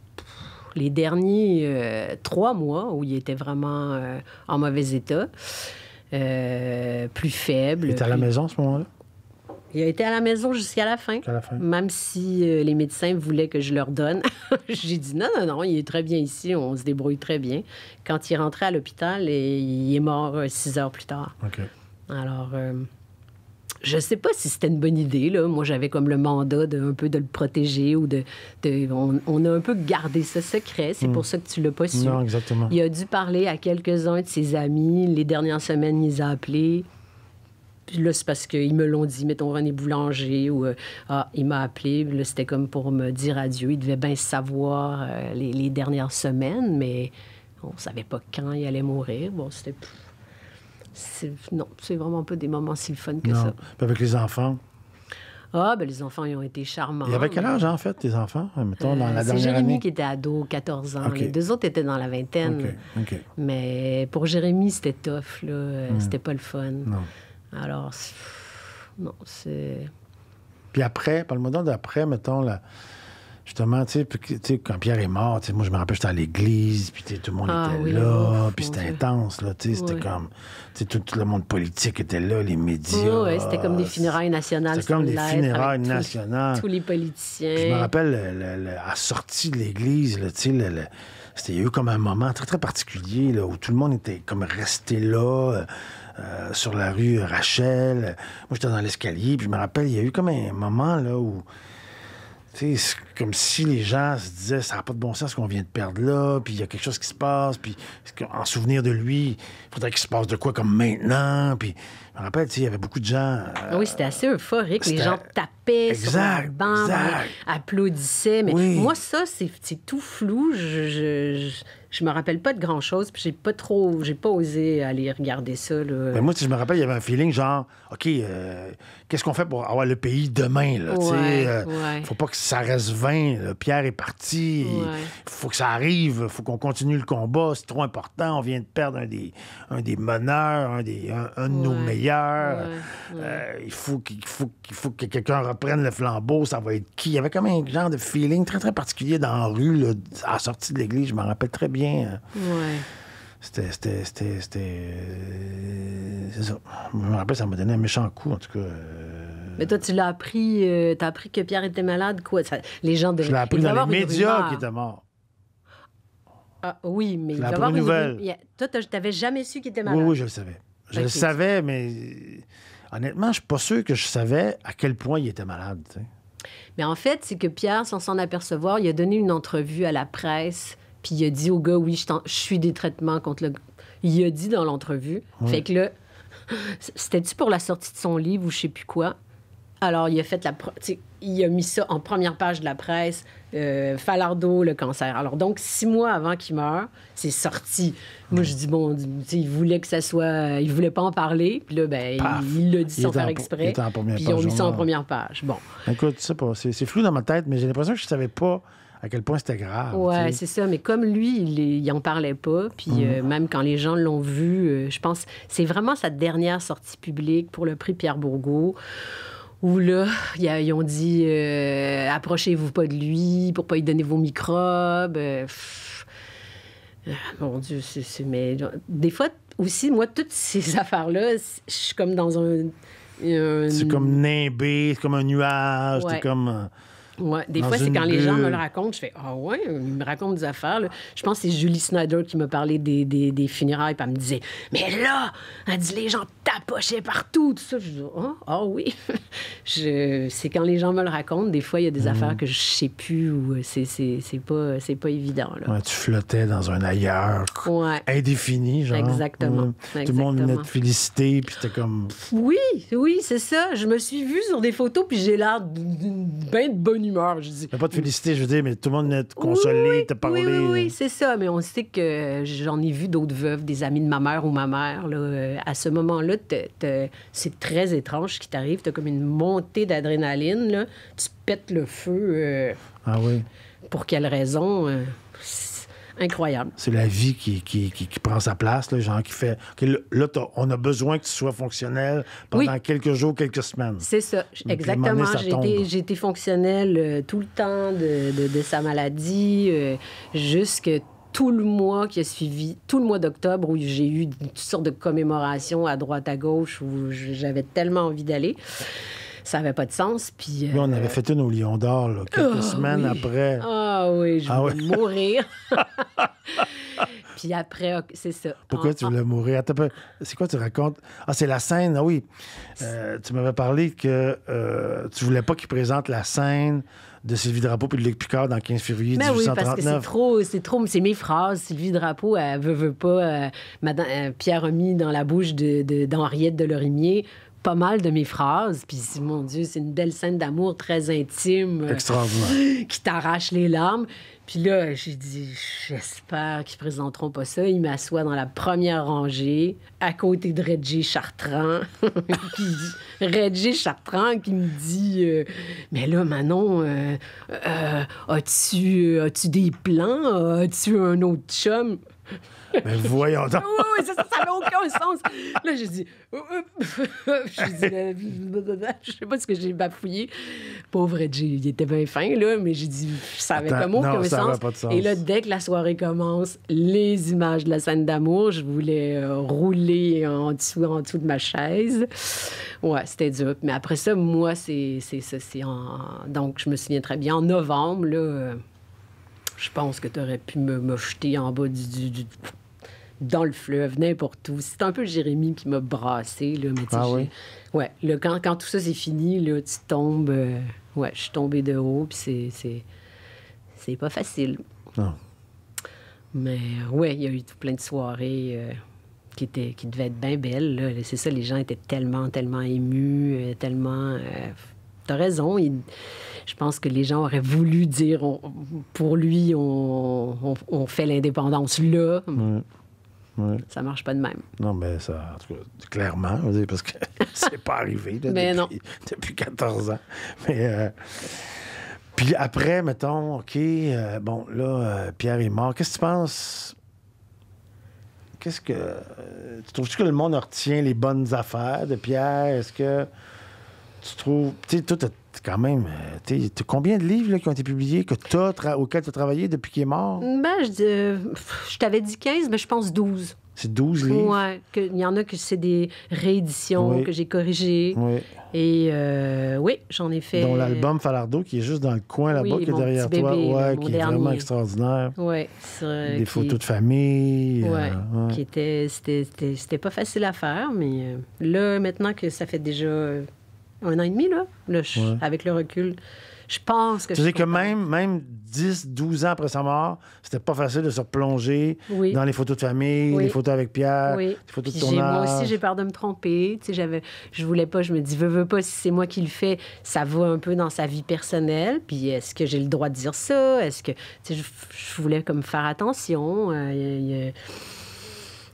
les, derniers trois mois où il était vraiment en mauvais état. Euh, plus faible. Il était à la maison à ce moment-là? Il a été à la maison jusqu'à la la fin. Même si euh, les médecins voulaient que je leur donne. J'ai dit non, non, non, il est très bien ici, on se débrouille très bien. Quand il est rentré à l'hôpital, et il est mort euh, six heures plus tard. OK. Alors, je sais pas si c'était une bonne idée. Là. Moi, j'avais comme le mandat de un peu de le protéger ou de. de- on, on a un peu gardé ça secret. C'est pour ça que tu l'as pas su. Hmm. Non, exactement. Il a dû parler à quelques-uns de ses amis. Les dernières semaines, il les a appelés. Puis là, c'est parce qu'ils me l'ont dit, mettons René Boulanger, ou euh, ah, il m'a appelé. Là, c'était comme pour me dire adieu. Il devait bien savoir euh, les, les dernières semaines, mais on savait pas quand il allait mourir. Bon, c'était. Non, c'est vraiment pas des moments si fun que Non. ça. Puis avec les enfants? Ah, ben les enfants, ils ont été charmants. Il y avait quel âge, en fait, tes enfants? Mettons, dans Euh, la c'est dernière Jérémy année. qui était ado, 14 ans. Les deux autres étaient dans la vingtaine. Mais pour Jérémy, c'était tough, là. Euh, C'était pas le fun. Hmm. Non. Alors, non, c'est... Puis après, parle-moi donc d'après, mettons, là, justement, tu sais, quand Pierre est mort, moi, je me rappelle, j'étais à l'église, puis tout le monde Ah était oui, là, ouf, puis c'était intense, là, tu sais, c'était comme, tu tout, tout le monde politique était là, les médias. C'était comme des funérailles nationales. C'était comme des funérailles avec tous- nationales. Tous les politiciens. Puis je me rappelle, le- le- le- à la sortie de l'église, tu sais, le- c'était- il y a eu comme un moment très, très particulier là, où tout le monde était comme resté là, euh, sur la rue Rachel. Moi, j'étais dans l'escalier, puis je me rappelle, il y a eu comme un moment là où. Tu sais, c'est comme si les gens se disaient, ça n'a pas de bon sens ce qu'on vient de perdre là, puis il y a quelque chose qui se passe, puis en souvenir de lui, il faudrait qu'il se passe de quoi comme maintenant, puis je me rappelle, tu sais, il y avait beaucoup de gens... euh, Oui, c'était assez euphorique. Les gens tapaient sur leur Exact, banc, exact. applaudissaient. Mais Oui. moi, ça, c'est c'est tout flou. Je, je, je, je me rappelle pas de grand-chose. Puis j'ai pas trop... J'ai pas osé aller regarder ça, là. Ben, moi, sais, je me rappelle, il y avait un feeling genre, OK, euh, qu'est-ce qu'on fait pour avoir le pays demain? Là, Ouais, euh, ouais. faut pas que ça reste vain. là. Pierre est parti. Il Ouais. faut que ça arrive. faut qu'on continue le combat. C'est trop important. On vient de perdre un des, un des meneurs, un, des, un, un de nos meilleurs. Euh, il faut qu'il faut, qu'il faut que quelqu'un reprenne le flambeau. Ça va être qui? Il y avait comme un genre de feeling très, très particulier dans la rue, là, à la sortie de l'église. Je me rappelle très bien. Ouais. C'était. C'était. C'était. c'était, euh, C'est ça. Je me rappelle, ça m'a donné un méchant coup, en tout cas. euh, Mais toi, tu l'as appris... euh, T'as appris que Pierre était malade, quoi? Ça- les gens de... Je l'ai appris dans les médias qu'il était mort. Ah, oui, mais il avoir une... a- Toi, t'avais jamais su qu'il était malade. Oui, oui, je le savais. Je le savais, mais honnêtement, je suis pas sûr que je savais à quel point il était malade. Mais en fait, c'est que Pierre, sans s'en apercevoir, il a donné une entrevue à la presse, puis il a dit au gars, oui, je, suis des traitements contre le... Il a dit dans l'entrevue. Fait que là, c'était-tu pour la sortie de son livre ou je sais plus quoi? Alors, il a fait la... il a mis ça en première page de la presse, euh, Falardeau, le cancer. Alors, donc, six mois avant qu'il meure, c'est sorti. Moi, je dis, bon, il voulait que ça soit... Il voulait pas en parler, puis là, ben, Paf! il l'a dit Il sans faire exprès. il puis ils ont mis ça en première page. Bon. Écoute, c'est flou dans ma tête, mais j'ai l'impression que je savais pas à quel point c'était grave. Sais. c'est ça. Mais comme lui, il, est- il en parlait pas. Puis Mhm. euh, même quand les gens l'ont vu, euh, je pense c'est vraiment sa dernière sortie publique pour le prix Pierre Bourgault. Où là, ils ont dit euh, approchez-vous pas de lui pour pas lui donner vos microbes. Pff. Mon Dieu, c'est. Mais des fois aussi, moi, toutes ces affaires-là, je suis comme dans un. un- C'est comme nimbé, c'est comme un nuage, Ouais. c'est comme. Ouais, des Dans fois, c'est quand les gens me le racontent, je fais Ah ouais, ils me racontent des affaires. là. Je pense que c'est Julie Snyder qui m'a parlé des, des, des funérailles, puis elle me disait Mais là, elle dit les gens tapochaient partout, tout ça. Je dis Ah ah oui. Je- c'est quand les gens me le racontent, des fois, il y a des Mhm. affaires que je sais plus ou euh, c'est, c'est, c'est pas, c'est pas évident. Là. ouais, tu flottais dans un ailleurs Ouais. indéfini, genre. Exactement, Ouais. Tout le monde venait te féliciter, puis c'était comme. Oui, oui, c'est ça. Je me suis vue sur des photos, puis j'ai l'air d'une bien de bonne humeur. Je dis Mais pas te féliciter, je veux dire, mais tout le monde venait te consoler, oui, te parler. Oui, oui, oui, c'est ça. Mais on sait que j'en ai vu d'autres veuves, des amis de ma mère ou ma mère. Là, euh, à ce moment-là, c'est très étrange ce qui t'arrive. Tu as comme une montée d'adrénaline. Tu pètes le feu. euh, Ah oui. pour quelle raison? euh, incroyable. C'est la vie qui, qui, qui, qui prend sa place, là, genre qui fait. Là, on a besoin que tu sois fonctionnel pendant Oui. quelques jours, quelques semaines. C'est ça, exactement. J'ai été, fonctionnelle euh, tout le temps de, de- de sa maladie, euh, jusque tout le mois qui a suivi, tout le mois d'octobre où j'ai eu toutes sortes de commémorations à droite, à gauche, où j'avais tellement envie d'aller. Ça n'avait pas de sens. Puis, on euh, avait fait une au Lion d'Or, quelques Ah, semaines oui. après. Ah oui, je Ah voulais oui. mourir. Puis après, c'est ça. Pourquoi En- tu voulais mourir? C'est quoi tu racontes? Ah, c'est la scène, ah oui. Euh, tu m'avais parlé que euh, tu voulais pas qu'ils présentent la scène de Sylvie Drapeau puis de Luc Picard dans 15 février Ben oui, parce que c'est 1839. trop, c'est trop, c'est mes phrases. Sylvie Drapeau, elle veut, veut pas. euh, Madame, euh, Pierre a mis dans la bouche de, de- d'Henriette de Lorimier pas mal de mes phrases. Puis, mon Dieu, c'est une belle scène d'amour très intime. euh, Extraordinaire. qui t'arrache les larmes. Puis là, j'ai dit, j'espère qu'ils présenteront pas ça. Il m'assoit dans la première rangée, à côté de Reggie Chartrand. Puis Reggie Chartrand qui me dit, euh, mais là, Manon, euh, euh, as-tu, as-tu des plans? As-tu un autre chum? Mais voyons donc. Ça, ça n'a aucun sens. Là, j'ai dit. euh, euh, euh, Je sais pas ce que j'ai bafouillé. Pauvre Reggie, il était bien fin, là, mais j'ai dit. Ça avait Attends, comme aucun ça sens. avait pas de sens. Et là, dès que la soirée commence, les images de la scène d'amour, je voulais euh, rouler en dessous, en dessous de ma chaise. Ouais, c'était dur. Mais après ça, moi, c'est ça. c'est en... Donc, je me souviens très bien. En novembre, là. euh, je pense que tu aurais pu me, me jeter en bas du, du- du- dans le fleuve, n'importe où. C'est un peu Jérémy qui m'a brassé, là, mais Ah oui? Ouais, là, quand, quand tout ça c'est fini, là, tu tombes... euh, Ouais, je suis tombée de haut, puis c'est... c'est... C'est pas facile. Non. Mais euh, ouais, il y a eu tout plein de soirées euh, qui, étaient, qui devaient être bien belles. là. C'est ça, les gens étaient tellement, tellement émus, tellement... euh, T'as raison, il- je pense que les gens auraient voulu dire, on- pour lui, on, on- on fait l'indépendance là. Ouais. Ouais. Ça marche pas de même. Non, mais ça, en tout cas, clairement, parce que c'est pas arrivé là, Mais depuis, depuis 14 ans. Mais, euh, puis après, mettons, OK, euh, bon, là, euh, Pierre est mort. Qu'est-ce que tu penses? Qu'est-ce que. euh, tu trouves que le monde retient les bonnes affaires de Pierre? Est-ce que tu trouves. Tu sais, toi, quand même. euh, tu sais, t'as combien de livres là, qui ont été publiés que auxquels tu as travaillé depuis qu'il est mort? Ben, je, euh, je t'avais dit 15, mais je pense 12. C'est 12 livres? Que- il y en a que c'est des rééditions Oui. que j'ai corrigées. Oui. Et euh, oui, j'en ai fait. Dont l'album Falardeau, qui est juste dans le coin là-bas, Oui, qui est derrière toi, bébé, ouais, qui est vraiment extraordinaire. Oui, euh, Des qui- photos de famille. euh, Ouais, qui était, c'était, pas facile à faire, mais là, maintenant que ça fait déjà un an et demi, là, là, je- Ouais. avec le recul, je pense que Tu je sais suis que même, même 10, 12 ans après sa mort, c'était pas facile de se replonger Oui. dans les photos de famille, Oui. les photos avec Pierre, Oui. les photos de Puis moi tournage. aussi, j'ai peur de me tromper. Tu sais, j'avais, je voulais pas, je me dis, veux, veux pas, si c'est moi qui le fais, ça va un peu dans sa vie personnelle. Puis est-ce que j'ai le droit de dire ça? Est-ce que, tu sais, je, je voulais comme faire attention. euh, y a-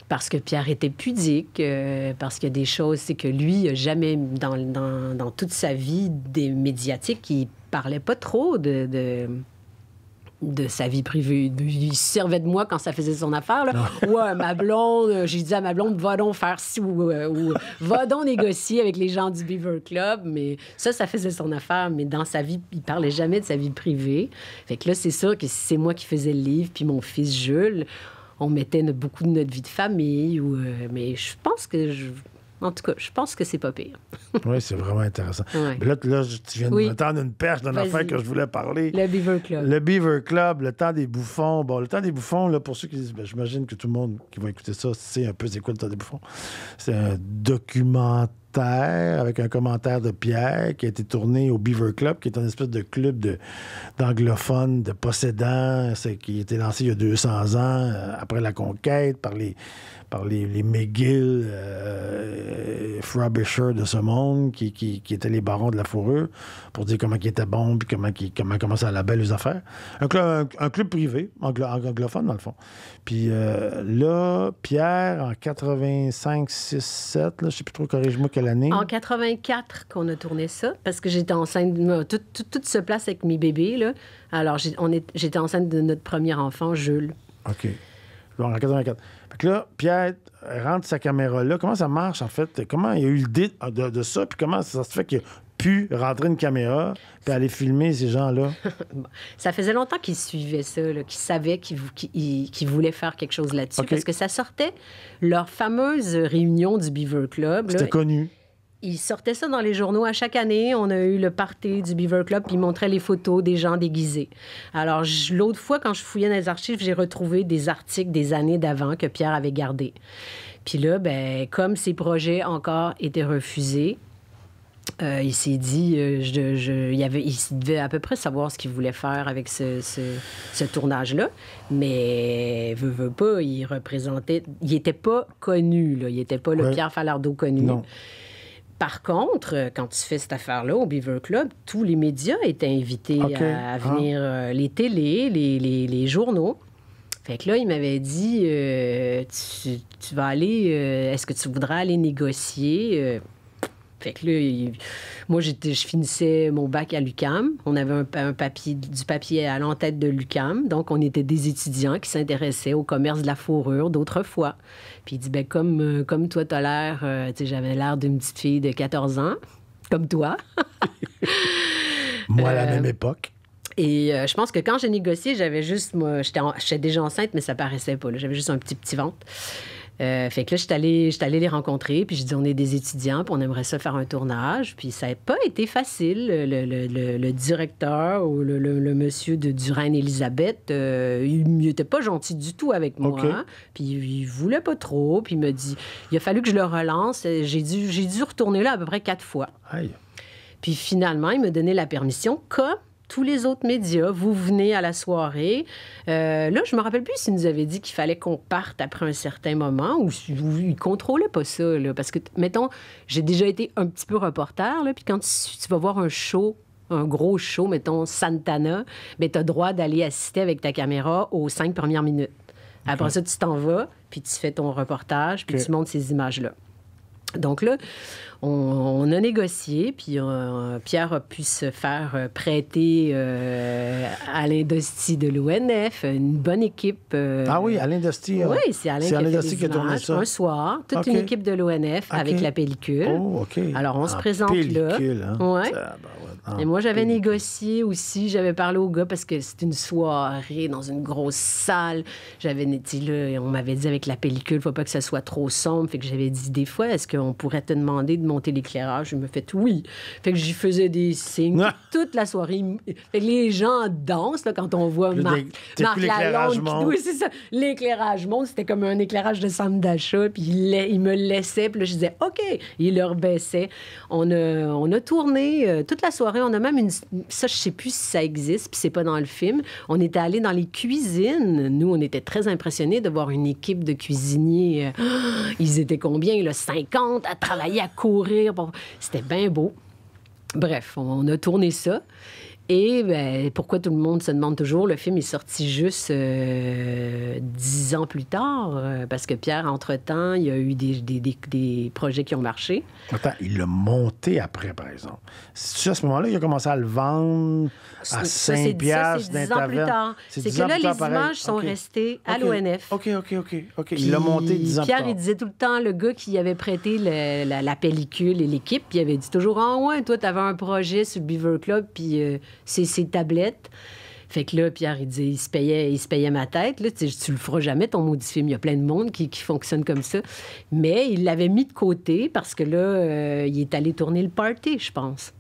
parce que Pierre était pudique, euh, parce qu'il y a des choses, c'est que lui, jamais, dans, dans, dans toute sa vie des médiatiques, il parlait pas trop de, de, de sa vie privée. Il se servait de moi quand ça faisait son affaire. Là. Ouais, ma blonde, euh, j'ai dit à ma blonde, va donc faire ci ou, euh, ou va donc négocier avec les gens du Beaver Club. Mais ça, ça faisait son affaire. Mais dans sa vie, il parlait jamais de sa vie privée. Fait que là, c'est sûr que si c'est moi qui faisais le livre, puis mon fils Jules, on mettait beaucoup de notre vie de famille. Ou, euh, mais je pense que je. En tout cas, je pense que c'est pas pire. Oui, c'est vraiment intéressant. Ouais. Là, là, je- tu viens de Oui. me tendre une perche Vas-y. affaire que je voulais parler. Le Beaver Club. Le Beaver Club, le temps des bouffons. Bon, le temps des bouffons, là, pour ceux qui disent, ben, j'imagine que tout le monde qui va écouter ça sait un peu c'est quoi le temps des bouffons. C'est un documentaire avec un commentaire de Pierre qui a été tourné au Beaver Club, qui est un espèce de club d'anglophones, de possédants, qui a été lancé il y a 200 ans, euh, après la conquête, par les, par les, les McGill, euh, Frobisher de ce monde, qui, qui, qui étaient les barons de la fourrure, pour dire comment ils étaient bons, puis comment, qui- comment, comment ça allait bien les affaires. Un club, un, un club privé, anglo- anglophone, dans le fond. Puis euh, là, Pierre, en 85, 6, 7, là, je ne sais plus trop, corrige-moi quelle année. En 84 qu'on a tourné ça, parce que j'étais enceinte, de- tout, tout, tout se place avec mes bébés, là. Alors, j'étais enceinte de notre premier enfant, Jules. OK. Bon, en 84. Fait que là, Pierre rentre sa caméra là. Comment ça marche, en fait? Comment il y a eu l'idée de, de ça? Puis comment ça se fait qu'il a pu rentrer une caméra puis aller filmer ces gens-là? Ça faisait longtemps qu'ils suivaient ça, qu'ils savaient qu'ils vou- qu'ils- qu'ils voulaient faire quelque chose là-dessus, parce que ça sortait leur fameuse réunion du Beaver Club. C'était connu. Il sortait ça dans les journaux à chaque année. On a eu le party du Beaver Club, puis il montrait les photos des gens déguisés. Alors, l'autre fois, quand je fouillais dans les archives, j'ai retrouvé des articles des années d'avant que Pierre avait gardés. Puis là, ben, comme ces projets encore étaient refusés, euh, il s'est dit, euh, je, je- il, avait, il devait à peu près savoir ce qu'il voulait faire avec ce, ce- ce tournage-là, mais veut, veut pas, il représentait, il était pas connu, là, il n'était pas le Ouais. Pierre Falardeau connu. Non. Par contre, euh, quand tu fais cette affaire-là au Beaver Club, tous les médias étaient invités à, à Ah. venir, euh, les télés, les, les- les journaux. Fait que là, il m'avait dit, euh, tu, tu vas aller, euh, est-ce que tu voudrais aller négocier? Euh, fait que là, il- moi, j'étais, je finissais mon bac à l'UCAM. On avait un, pa- un papier, du papier à l'entête de l'UCAM. Donc, on était des étudiants qui s'intéressaient au commerce de la fourrure d'autrefois. Puis il dit, ben comme, euh, comme toi, t'as l'air, euh, tu sais, j'avais l'air d'une petite fille de 14 ans, comme toi. Moi, à la Euh, même époque. Et euh, je pense que quand j'ai négocié, j'avais juste, moi, j'étais, en- déjà enceinte, mais ça paraissait pas. J'avais juste un petit petit ventre. Euh, fait que là, j'étais allée, j'étais allée les rencontrer, puis je dis, on est des étudiants, puis on aimerait ça faire un tournage. Puis ça n'a pas été facile. Le, le- le- le directeur ou le, monsieur de Durand-Elisabeth, euh, il n'était pas gentil du tout avec moi. Puis il voulait pas trop. Puis il me dit, il a fallu que je le relance. J'ai dû, j'ai dû retourner là à peu près quatre fois. Aïe. Puis finalement, il me donnait la permission, comme tous les autres médias, vous venez à la soirée. Euh, là, je me rappelle plus s'il nous avait dit qu'il fallait qu'on parte après un certain moment ou, si- ou il contrôlait pas ça. là. parce que, mettons, j'ai déjà été un petit peu reporter, là, puis quand tu, tu vas voir un show, un gros show, mettons Santana, ben, tu as droit d'aller assister avec ta caméra aux cinq premières minutes. Après ça, tu t'en vas, puis tu fais ton reportage, puis tu montes ces images-là. Donc là, on, on a négocié, puis euh, Pierre a pu se faire euh, prêter euh, Alain Dosti de l'ONF, une bonne équipe. euh, Ah oui, Alain Dosti. euh, oui, c'est Alain c'est qui a Alain fait Dosti les qui a tourné ça. Un soir, toute une équipe de l'ONF avec la pellicule. Oh, OK. Alors, on se En présente pellicule, là. hein? Ouais. En Et moi, j'avais négocié aussi. J'avais parlé au gars parce que c'était une soirée dans une grosse salle. J'avais été là, on m'avait dit avec la pellicule, faut pas que ça soit trop sombre. Fait que j'avais dit des fois, est-ce qu'on pourrait te demander de monter l'éclairage? Je me fait oui. Fait que j'y faisais des signes Ah! toute la soirée. Fait que les gens dansent là, quand on voit Marc, Marc Lalonde. qui- monte. Oui, c'est ça. L'éclairage monte. C'était comme un éclairage de centre d'achat. Puis il, la- il me laissait. Puis là, je disais OK. Il leur baissait. On a, on a tourné euh, toute la soirée. On a même une. Ça, je sais plus si ça existe. Puis c'est pas dans le film. On était allé dans les cuisines. Nous, on était très impressionnés de voir une équipe de cuisiniers. euh, ils étaient combien? Là, 50 à travailler, à courir. C'était bien beau. Bref, on a tourné ça. Et ben, pourquoi tout le monde se demande toujours, le film est sorti juste euh, dix ans plus tard, euh, parce que Pierre, entre-temps, il y a eu des, des- des- des projets qui ont marché. Attends, il l'a monté après, par exemple. C'est à ce moment-là, il a commencé à le vendre à Ça, 5 c'est- piastres c'est dix ans plus tard. C'est dix que là, les pareil? images sont restées à l'ONF. OK, OK, OK. Il l'a monté 10 ans Pierre, plus tard. il disait tout le temps, le gars qui avait prêté le- la, la pellicule et l'équipe, puis il avait dit toujours Ah ouais, toi, t'avais un projet sur le Beaver Club, puis euh, c'est ses tablettes. Fait que là, Pierre, il disait, il se payait, il payait ma tête. Là, tu le feras jamais, ton maudit film. Il y a plein de monde qui, fonctionne comme ça. Mais il l'avait mis de côté parce que là, euh, il est allé tourner le party, je pense.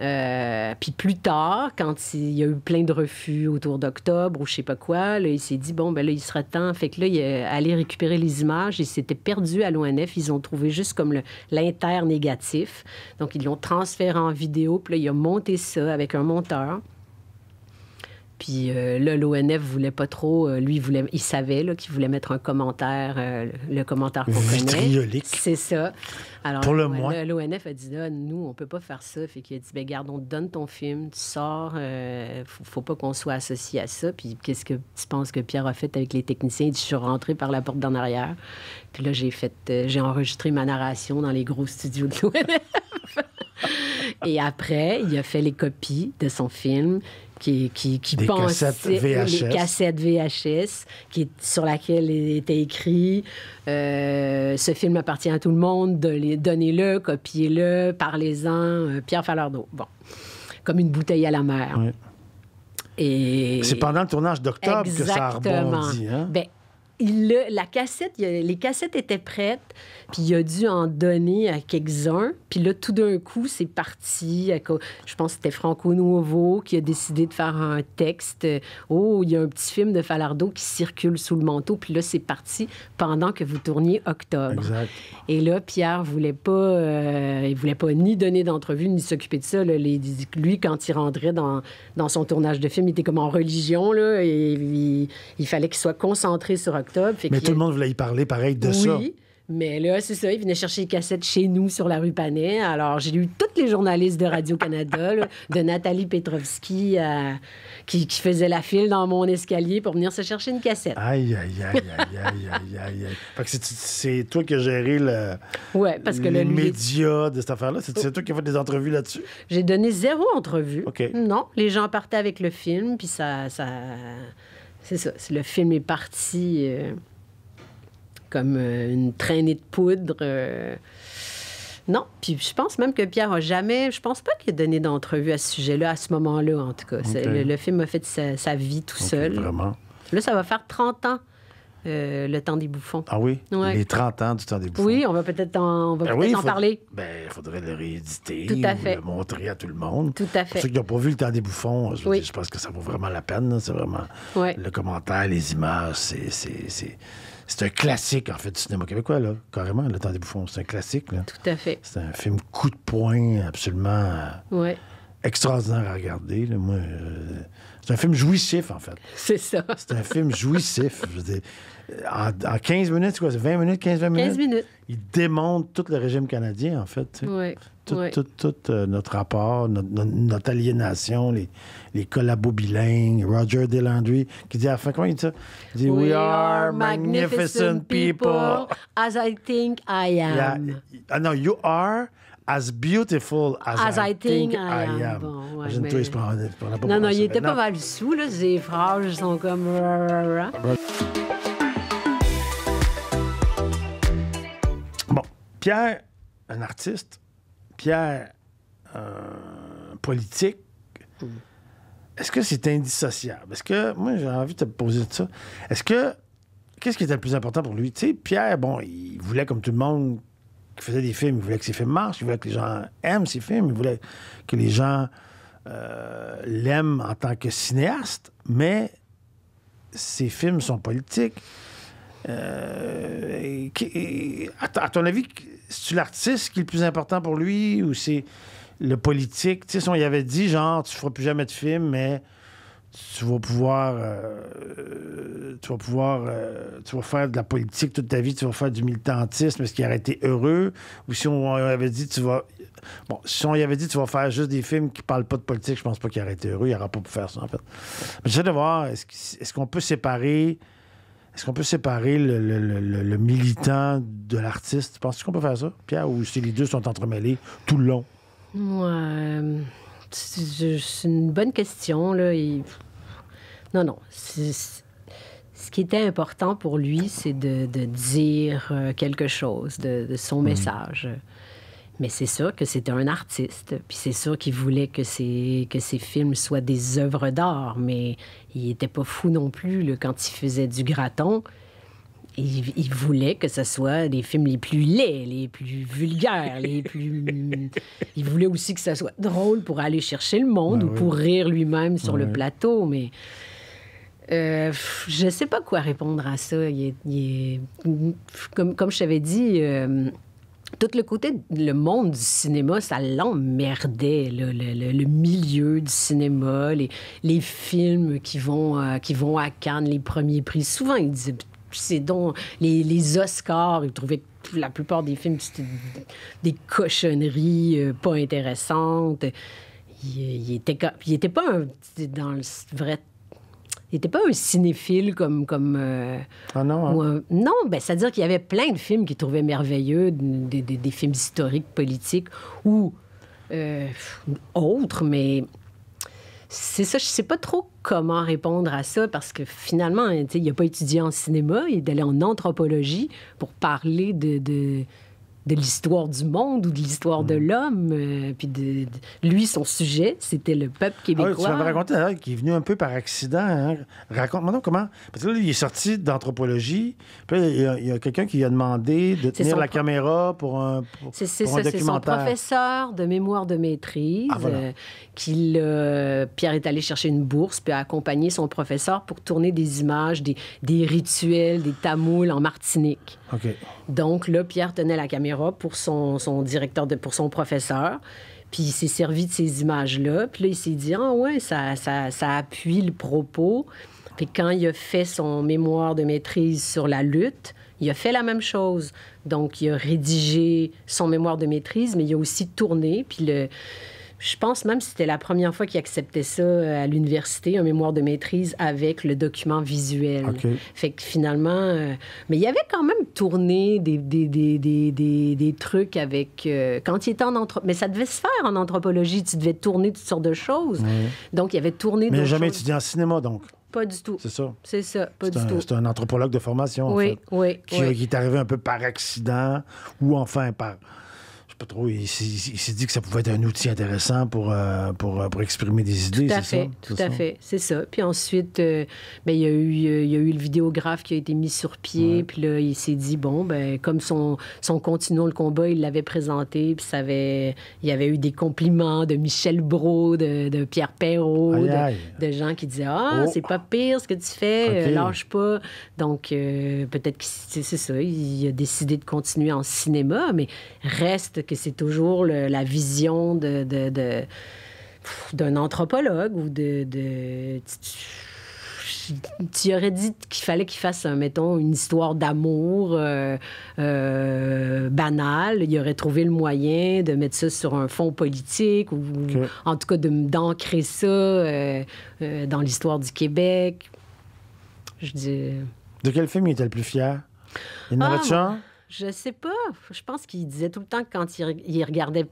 Euh, puis plus tard, quand il y a eu plein de refus autour d'octobre ou je sais pas quoi, il s'est dit, bon, ben là, il sera temps. Fait que là, il est allé récupérer les images. Il s'était perdu à l'ONF. Ils ont trouvé juste comme l'inter négatif. Donc, ils l'ont transféré en vidéo. Puis là, il a monté ça avec un monteur. Puis euh, là, l'ONF voulait pas trop. euh, lui, il, voulait, il savait qu'il voulait mettre un commentaire, euh, le commentaire qu'on connaît. C'est ça. Alors, Pour le moins. L'ONF a dit, là, nous, on peut pas faire ça. Fait qu'il a dit, ben garde, on te donne ton film, tu sors, faut, faut pas qu'on soit associé à ça. Puis qu'est-ce que tu penses que Pierre a fait avec les techniciens? Il dit, je suis rentré par la porte d'en arrière. Puis là, j'ai fait, j'ai enregistré ma narration dans les gros studios de l'ONF. Et après, il a fait les copies de son film qui, qui, qui Des pensait- cassettes VHS. Les cassettes VHS qui, sur laquelle était écrit euh, Ce film appartient à tout le monde, donnez- donnez-le, copiez-le, parlez-en, euh, Pierre Falardeau. Bon. Comme une bouteille à la mer. Oui. Et... C'est pendant le tournage d'octobre que ça a rebondi. Hein? Ben, il le- la cassette, il a- les cassettes étaient prêtes, puis il a dû en donner à quelques-uns. Puis là, tout d'un coup, c'est parti. Je pense que c'était Franco Nuovo qui a décidé de faire un texte. Oh, il y a un petit film de Falardeau qui circule sous le manteau. Puis là, c'est parti pendant que vous tourniez Octobre. Exact. Et là, Pierre voulait pas, euh, il voulait pas ni donner d'entrevue ni s'occuper de ça. là. Les- lui, quand il rentrait dans, dans son tournage de film, il était comme en religion là, et il, il fallait qu'il soit concentré sur Octobre. Fait Mais tout le monde voulait y parler pareil de ça. oui. Mais là, c'est ça, il venait chercher les cassettes chez nous sur la rue Panet. Alors, j'ai eu tous les journalistes de Radio-Canada, de Nathalie Petrovski à- qui, qui faisait la file dans mon escalier pour venir se chercher une cassette. Aïe, aïe, aïe, aïe, aïe, aïe, aïe, aïe. Fait que c'est- toi qui as géré le, Ouais, parce que les le, médias de cette affaire-là? C'est toi qui as fait des entrevues là-dessus? J'ai donné zéro entrevue. OK. Non, les gens partaient avec le film, puis ça, ça c'est ça. Le film est parti euh, comme euh, une traînée de poudre. euh. Non, puis je pense même que Pierre a jamais, je pense pas qu'il a donné d'entrevue à ce sujet-là, à ce moment-là, en tout cas. Le, le film a fait sa, sa vie tout seul. Vraiment. Là, ça va faire 30 ans, euh, le temps des bouffons. Ah oui? Ouais. Les 30 ans du temps des bouffons. Oui, on va peut-être en, on va Ben peut-être oui, en faut- parler. Ben, il faudrait le rééditer. Tout à ou fait. le montrer à tout le monde. Tout à Pour fait. ceux qui n'ont pas vu le temps des bouffons, je, veux Oui. dire, je pense que ça vaut vraiment la peine. C'est vraiment Ouais. le commentaire, les images, c'est, c'est, c'est, c'est un classique, en fait, du cinéma québécois, là. Carrément, Le temps des bouffons. C'est un classique, là. Tout à fait. C'est un film coup de poing absolument Ouais, extraordinaire à regarder. là. Moi, euh, c'est un film jouissif, en fait. c'est ça. C'est un film jouissif. Je veux dire, en, en 15 minutes, c'est quoi? C'est 20 minutes, 15-20 minutes? 15 minutes? Il démontre tout le régime canadien, en fait. Ouais. Tout, ouais. tout, tout, euh, notre rapport, notre, notre- notre aliénation, les, les collabos bilingues, Roger Delandry, qui dit à la fin, comment il dit ça? Il dit We, are magnificent people. as I think I Yeah. am. Ah non, you are as beautiful as, I, think, I am. Bon, ouais, mais- il se prend- il se prenait pas Non, non, il était pas mal sous, là. Ses phrases sont comme... Pierre, un artiste, Pierre, un politique, est-ce que c'est indissociable? Est-ce que, moi, j'ai envie de te poser ça. Est-ce que, qu'est-ce qui était le plus important pour lui? Tu sais, Pierre, bon, il voulait, comme tout le monde qui faisait des films, il voulait que ses films marchent, il voulait que les gens aiment ses films, il voulait que les gens euh, l'aiment en tant que cinéaste, mais ses films sont politiques. Euh, à, ton avis, c'est-tu l'artiste qui est le plus important pour lui ou c'est le politique? Tu sais, si on y avait dit, genre, tu feras plus jamais de film, mais tu vas pouvoir, euh, tu vas pouvoir, euh, tu vas faire de la politique toute ta vie, tu vas faire du militantisme, est-ce qu'il aurait été heureux? Ou si on avait dit, tu vas... Bon, si on y avait dit, tu vas faire juste des films qui parlent pas de politique, je pense pas qu'il aurait été heureux, il n'aurait pas pu faire ça, en fait. Mais j'essaie de voir, est-ce qu'on peut séparer... Est-ce qu'on peut séparer le, le- le- le- le militant de l'artiste? Penses-tu qu'on peut faire ça, Pierre, ou si les deux sont entremêlés tout le long? Ouais, c'est c'est une bonne question, là. Il- Non, non. Ce qui était important pour lui, c'est de, de dire euh, quelque chose de, de son message. Mais c'est sûr que c'était un artiste, puis c'est sûr qu'il voulait que ses, que ses films soient des œuvres d'art, mais il n'était pas fou non plus là, quand il faisait du graton. Il, il voulait que ce soit les films les plus laids, les plus vulgaires, les plus... il voulait aussi que ça soit drôle pour aller chercher le monde Ben ou oui. pour rire lui-même sur le plateau, mais... euh, je sais pas quoi répondre à ça. Il est- il est- comme, comme je t'avais dit, euh, tout le côté, le monde du cinéma, ça l'emmerdait, le, milieu du cinéma, les, films qui vont, euh, qui vont à Cannes, les premiers prix. Souvent, il disait, c'est les, Oscars, il trouvait que la plupart des films, c'était des cochonneries euh, pas intéressantes. Il, il était, pas dans le vrai... Il était pas un cinéphile comme... comme euh, Ah non? hein? un- non, ben, c'est-à-dire qu'il y avait plein de films qu'il trouvait merveilleux, des, des- des films historiques, politiques ou euh, autres, mais c'est ça, je sais pas trop comment répondre à ça parce que finalement, il n'a pas étudié en cinéma, il est allé en anthropologie pour parler de, de, de l'histoire du monde ou de l'histoire de l'homme. euh, puis de, de- lui, son sujet, c'était le peuple Ah québécois. tu m'avais raconté d'ailleurs qu'il est venu un peu par accident. hein. Raconte-moi donc comment. Parce que là, il est sorti d'anthropologie. Puis il y a, quelqu'un qui lui a demandé de tenir la pro- caméra pour un, pour, C'est c'est pour ça, un c'est son professeur de mémoire de maîtrise Ah, voilà. euh, qui l'a- Pierre est allé chercher une bourse puis a accompagné son professeur pour tourner des images, des, des rituels, des tamouls en Martinique. Donc là, Pierre tenait la caméra pour son, directeur, de, pour son professeur. Puis il s'est servi de ces images-là. Puis là, il s'est dit, ah ouais, ça, ça, ça appuie le propos. Puis quand il a fait son mémoire de maîtrise sur la lutte, il a fait la même chose. Donc, il a rédigé son mémoire de maîtrise, mais il a aussi tourné. Puis le, je pense même que c'était la première fois qu'il acceptait ça euh, à l'université, un mémoire de maîtrise avec le document visuel. Fait que finalement... euh, mais il y avait quand même tourné des, des, des, des, des, trucs avec... euh, quand il était en anthropologie... Mais ça devait se faire en anthropologie. Tu devais tourner toutes sortes de choses. Donc, il avait tourné Mais il n'a jamais choses. étudié en cinéma, donc. Pas du tout. C'est ça. C'est ça, pas du un, tout. c'est un anthropologue de formation, en Oui, fait. oui, Qui, oui. qui est arrivé un peu par accident ou enfin par. Pas trop. Il s'est dit que ça pouvait être un outil intéressant pour, euh, pour, euh, pour exprimer des idées. Tout à c'est fait, ça? tout à ça? fait, c'est ça. Puis ensuite, euh, ben, il, y a eu, il y a eu le vidéographe qui a été mis sur pied. Puis là, il s'est dit, bon, ben, comme son, son Continuons le combat, il l'avait présenté. Puis ça avait, il y avait eu des compliments de Michel Brault, de, de Pierre Perrault, Aïe, de- aïe. De, gens qui disaient, ah, Oh. c'est pas pire ce que tu fais, lâche pas. Donc, peut-être que c'est c'est ça. Il a décidé de continuer en cinéma, mais reste que c'est toujours le- la vision de- de- de d'un anthropologue ou de... de- tu- aurais dit qu'il fallait qu'il fasse, un, mettons, une histoire d'amour euh, euh, banale. Il aurait trouvé le moyen de mettre ça sur un fond politique ou, en tout cas, de- d'ancrer ça euh, euh, dans l'histoire du Québec. Je dis... De quel film il était le plus fier? Il y en Ah? Je sais pas. Je pense qu'il disait tout le temps que quand il, re- il regardait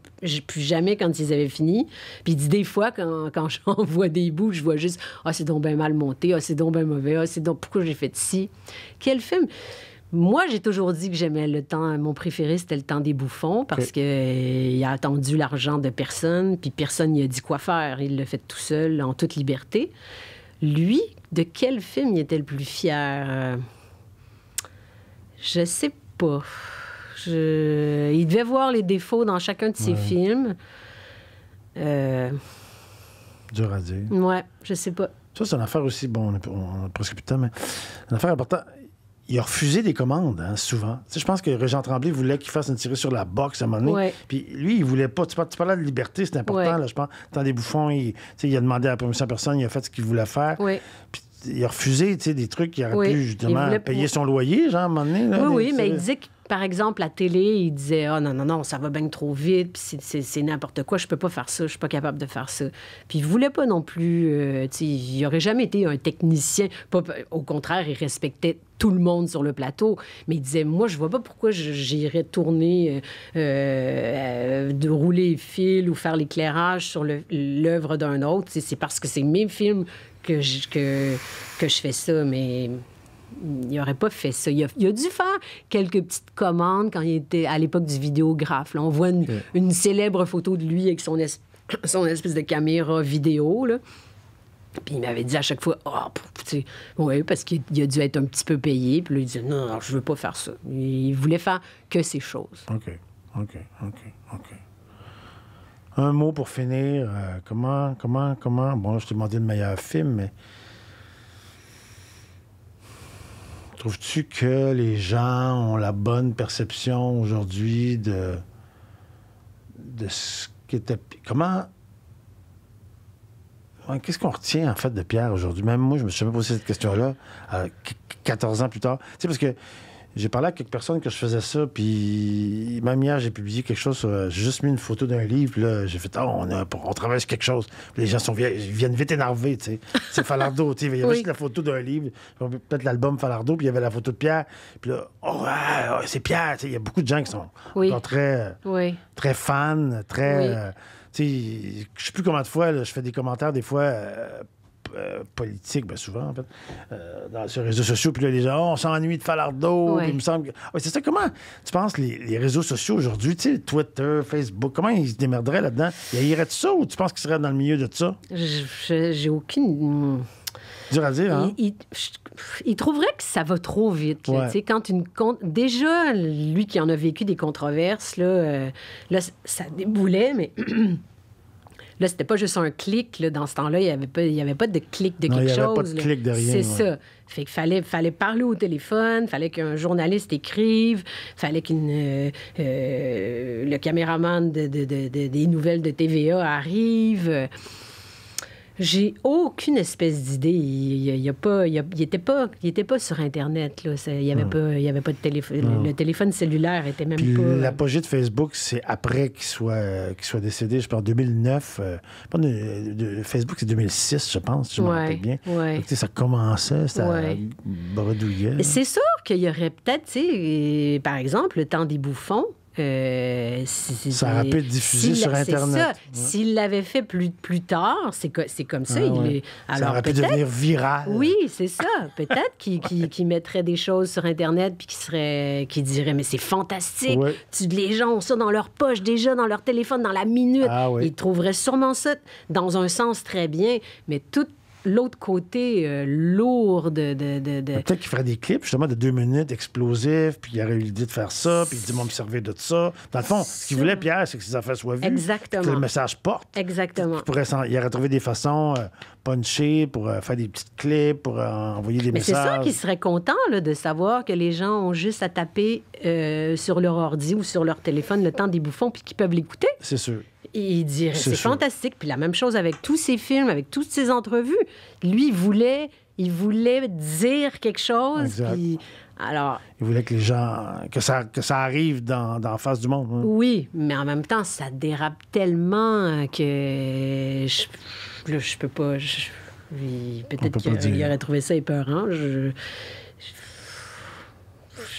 plus jamais quand ils avaient fini. Puis il dit des fois, quand, quand j'en vois des bouts, je vois juste Ah, c'est donc bien mal monté, ah, c'est donc bien mauvais, ah, c'est donc pourquoi j'ai fait ci. Quel film? Moi, j'ai toujours dit que j'aimais le temps. Mon préféré, c'était le temps des bouffons parce OK. que euh, il a attendu l'argent de personne, puis personne n'y a dit quoi faire. Il l'a fait tout seul, en toute liberté. Lui, de quel film il était le plus fier? Euh, Je sais pas. Je- Il devait voir les défauts dans chacun de ses films. Euh... Dur à dire. Ouais, je sais pas. Ça, c'est une affaire aussi. Bon, on a, on a presque plus de temps, mais une affaire importante. Il a refusé des commandes, hein, souvent. Tu sais, je pense que Régent Tremblay voulait qu'il fasse une tirée sur la boxe à un moment donné. Ouais. Puis lui, il voulait pas. Tu parlais de liberté, c'est important, Ouais. là, je pense. Dans des bouffons, il, tu sais, il a demandé à la permission à personne, il a fait ce qu'il voulait faire. Oui. Puis il a refusé, des trucs qui auraient Oui. pu, justement, payer son loyer, genre, à un moment donné. là, Oui, oui, mais il disait que, par exemple, la télé, il disait Ah non, non, non, ça va bien trop vite, puis c'est- n'importe quoi, je peux pas faire ça, je suis pas capable de faire ça. Puis il voulait pas non plus, euh, il aurait jamais été un technicien. Pas- au contraire, il respectait tout le monde sur le plateau, mais il disait Moi, je vois pas pourquoi j'irais tourner, euh, euh, de rouler les fils ou faire l'éclairage sur l'œuvre d'un autre. C'est parce que c'est mes films que je, que, que je fais ça, mais il n'aurait pas fait ça. Il a, il a dû faire quelques petites commandes quand il était à l'époque du vidéographe. Là, on voit une, une célèbre photo de lui avec son, es- son espèce de caméra vidéo. Là. Puis il m'avait dit à chaque fois, ah, tu sais, oui, parce qu'il il a dû être un petit peu payé. Puis là, il disait, non, non, je veux pas faire ça. Il voulait faire que ces choses. OK, OK, OK, OK. Un mot pour finir. euh, comment, comment, comment... Bon, là, je t'ai demandé le meilleur film, mais... Trouves-tu que les gens ont la bonne perception aujourd'hui de... de ce qu'était... Comment... Qu'est-ce qu'on retient, en fait, de Pierre aujourd'hui? Même moi, je me suis jamais posé cette question-là, euh, qu- 14 ans plus tard. Tu sais, parce que j'ai parlé à quelques personnes que je faisais ça, puis même hier, j'ai publié quelque chose, sur- j'ai juste mis une photo d'un livre, puis là, j'ai fait, ah, on, a- on travaille sur quelque chose. Puis les gens sont, vi- viennent vite énervés, tu sais. C'est Falardeau, tu sais. Il y avait Oui. juste la photo d'un livre, peut-être l'album Falardeau, puis il y avait la photo de Pierre. Puis là, oh, ouais, ouais, c'est Pierre, tu sais. Il y a beaucoup de gens qui sont Oui. très Oui. très fan, très. Euh, tu sais, je sais plus combien de fois, là, je fais des commentaires des fois euh, euh, politique, ben souvent, en fait, euh, dans, sur les réseaux sociaux. Puis là, les gens, oh, on s'ennuie de Falardeau. Ouais. Puis il me semble que... Ouais, c'est ça, comment tu penses les, les réseaux sociaux aujourd'hui, tu sais, Twitter, Facebook, comment ils se démerderaient là-dedans? Ils haïraient de ça ou tu penses qu'ils seraient dans le milieu de ça? J'ai aucune. Dur à dire, hein? Il, il- je- il trouverait que ça va trop vite. là, Ouais. quand une Déjà, lui qui en a vécu des controverses, là, euh, là ça déboulait, mais. Là, c'était pas juste un clic. Là, dans ce temps-là, il n'y avait, pas- il y avait pas de clic de Non, il quelque y avait chose. pas de clic de rien, C'est ouais. ça. Fait qu'il fallait, fallait parler au téléphone, fallait qu'un journaliste écrive, fallait qu'une euh, euh, le caméraman de- de- de- de- des nouvelles de TVA arrive. J'ai aucune espèce d'idée. Il, a pas, il, il était pas, il était pas sur Internet. Là. Ça- Il avait pas, il y avait pas de téléphone. Le, le téléphone cellulaire était même Puis pas. l'apogée de Facebook, c'est après qu'il soit, euh, qu'il soit décédé, je pense, en 2009. euh, de- de- Facebook, c'est 2006, je pense, si je me Ouais, rappelle bien. ouais. Ça commençait, ça Ouais. bredouillait. C'est sûr qu'il y aurait peut-être, euh, par exemple, le temps des bouffons. Euh, si- Ça aurait pu être diffusé sur c'est Internet. ça. Ouais. S'il l'avait fait plus, plus tard, c'est co- c'est comme ça. Ah, il ouais. est- ça Alors aurait pu devenir viral. Oui, c'est ça. Peut-être qu'il mettrait des choses sur Internet puis qu'il serait, qu'il dirait mais c'est fantastique. Ouais. Tu, les gens ont ça dans leur poche déjà, dans leur téléphone, dans la minute. Ah. Ils trouveraient sûrement ça dans un sens très bien, mais tout l'autre côté euh, lourd de, de, de- de- Peut-être qu'il ferait des clips, justement, de deux minutes explosifs, puis il aurait eu l'idée de faire ça, puis il dit, moi, me servir de ça. Dans le fond, ce qu'il voulait, Pierre, c'est que ses affaires soient vues. Exactement. Que le message porte. Exactement. Il, pourrait il aurait trouvé des façons euh, punchées pour euh, faire des petites clips, pour euh, envoyer des Mais c'est messages. ça qui serait content là, de savoir que les gens ont juste à taper sur leur ordi ou sur leur téléphone le temps des bouffons puis qu'ils peuvent l'écouter. C'est sûr. Et il dirait, C'est fantastique. Puis la même chose avec tous ses films, avec toutes ses entrevues. Lui, il voulait, il voulait dire quelque chose. Exact. puis- alors, Il voulait que les gens. que ça, que ça arrive dans, dans la face du monde. hein. oui, mais en même temps, ça dérape tellement que je, là, je peux pas. Peut-être qu'il aurait trouvé ça épeurant. Je,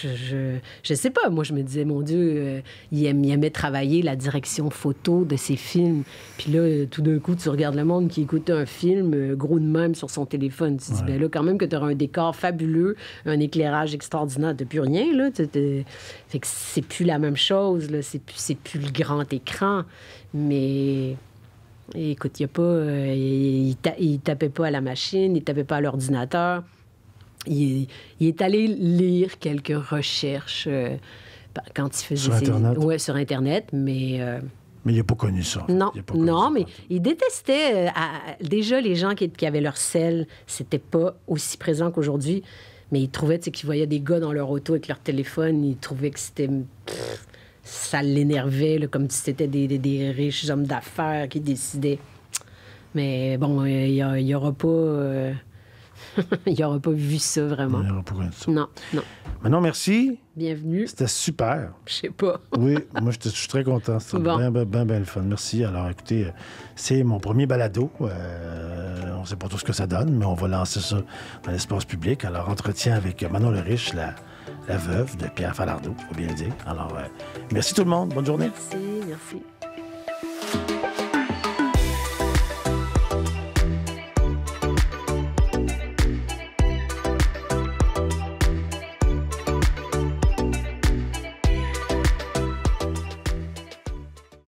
je, je, je sais pas. Moi, je me disais, mon Dieu, euh, il, aime- il aimait travailler la direction photo de ses films. Puis là, euh, tout d'un coup, tu regardes le monde qui écoute un film euh, gros de même sur son téléphone. Tu te dis, ben là, quand même que tu auras un décor fabuleux, un éclairage extraordinaire. T'as plus rien, là. Fait que c'est plus la même chose, là. C'est plus, c'est plus le grand écran. Mais... Écoute, il y a pas, euh, il, il ta- il tapait pas à la machine, il tapait pas à l'ordinateur. Il, il est allé lire quelques recherches euh, pa- quand il faisait Sur Internet? Ouais, sur Internet, mais euh, Mais il n'a pas connu ça. en fait. non, Il pas non, ça, mais il détestait. euh, à- déjà, les gens qui, qui avaient leur sel, c'était pas aussi présent qu'aujourd'hui. Mais il trouvait qu'ils voyaient des gars dans leur auto avec leur téléphone. Il trouvait que c'était. ça l'énervait, comme si c'était des, des- des riches hommes d'affaires qui décidaient. Mais bon, il n'y aura pas. il n'y aura pas vu ça vraiment. Il n'y aura pas connu ça. Non, non. Manon, merci. Bienvenue. C'était super. Je sais pas. Oui, moi, je suis très content. C'était Bon. bien, bien, bien, bien le fun. Merci. Alors, écoutez, c'est mon premier balado. Euh, on ne sait pas tout ce que ça donne, mais on va lancer ça dans l'espace public. Alors, entretien avec Manon le Riche, la, la veuve de Pierre Falardeau, il faut bien le dire. Alors, euh, merci tout le monde. Bonne journée. Merci, merci.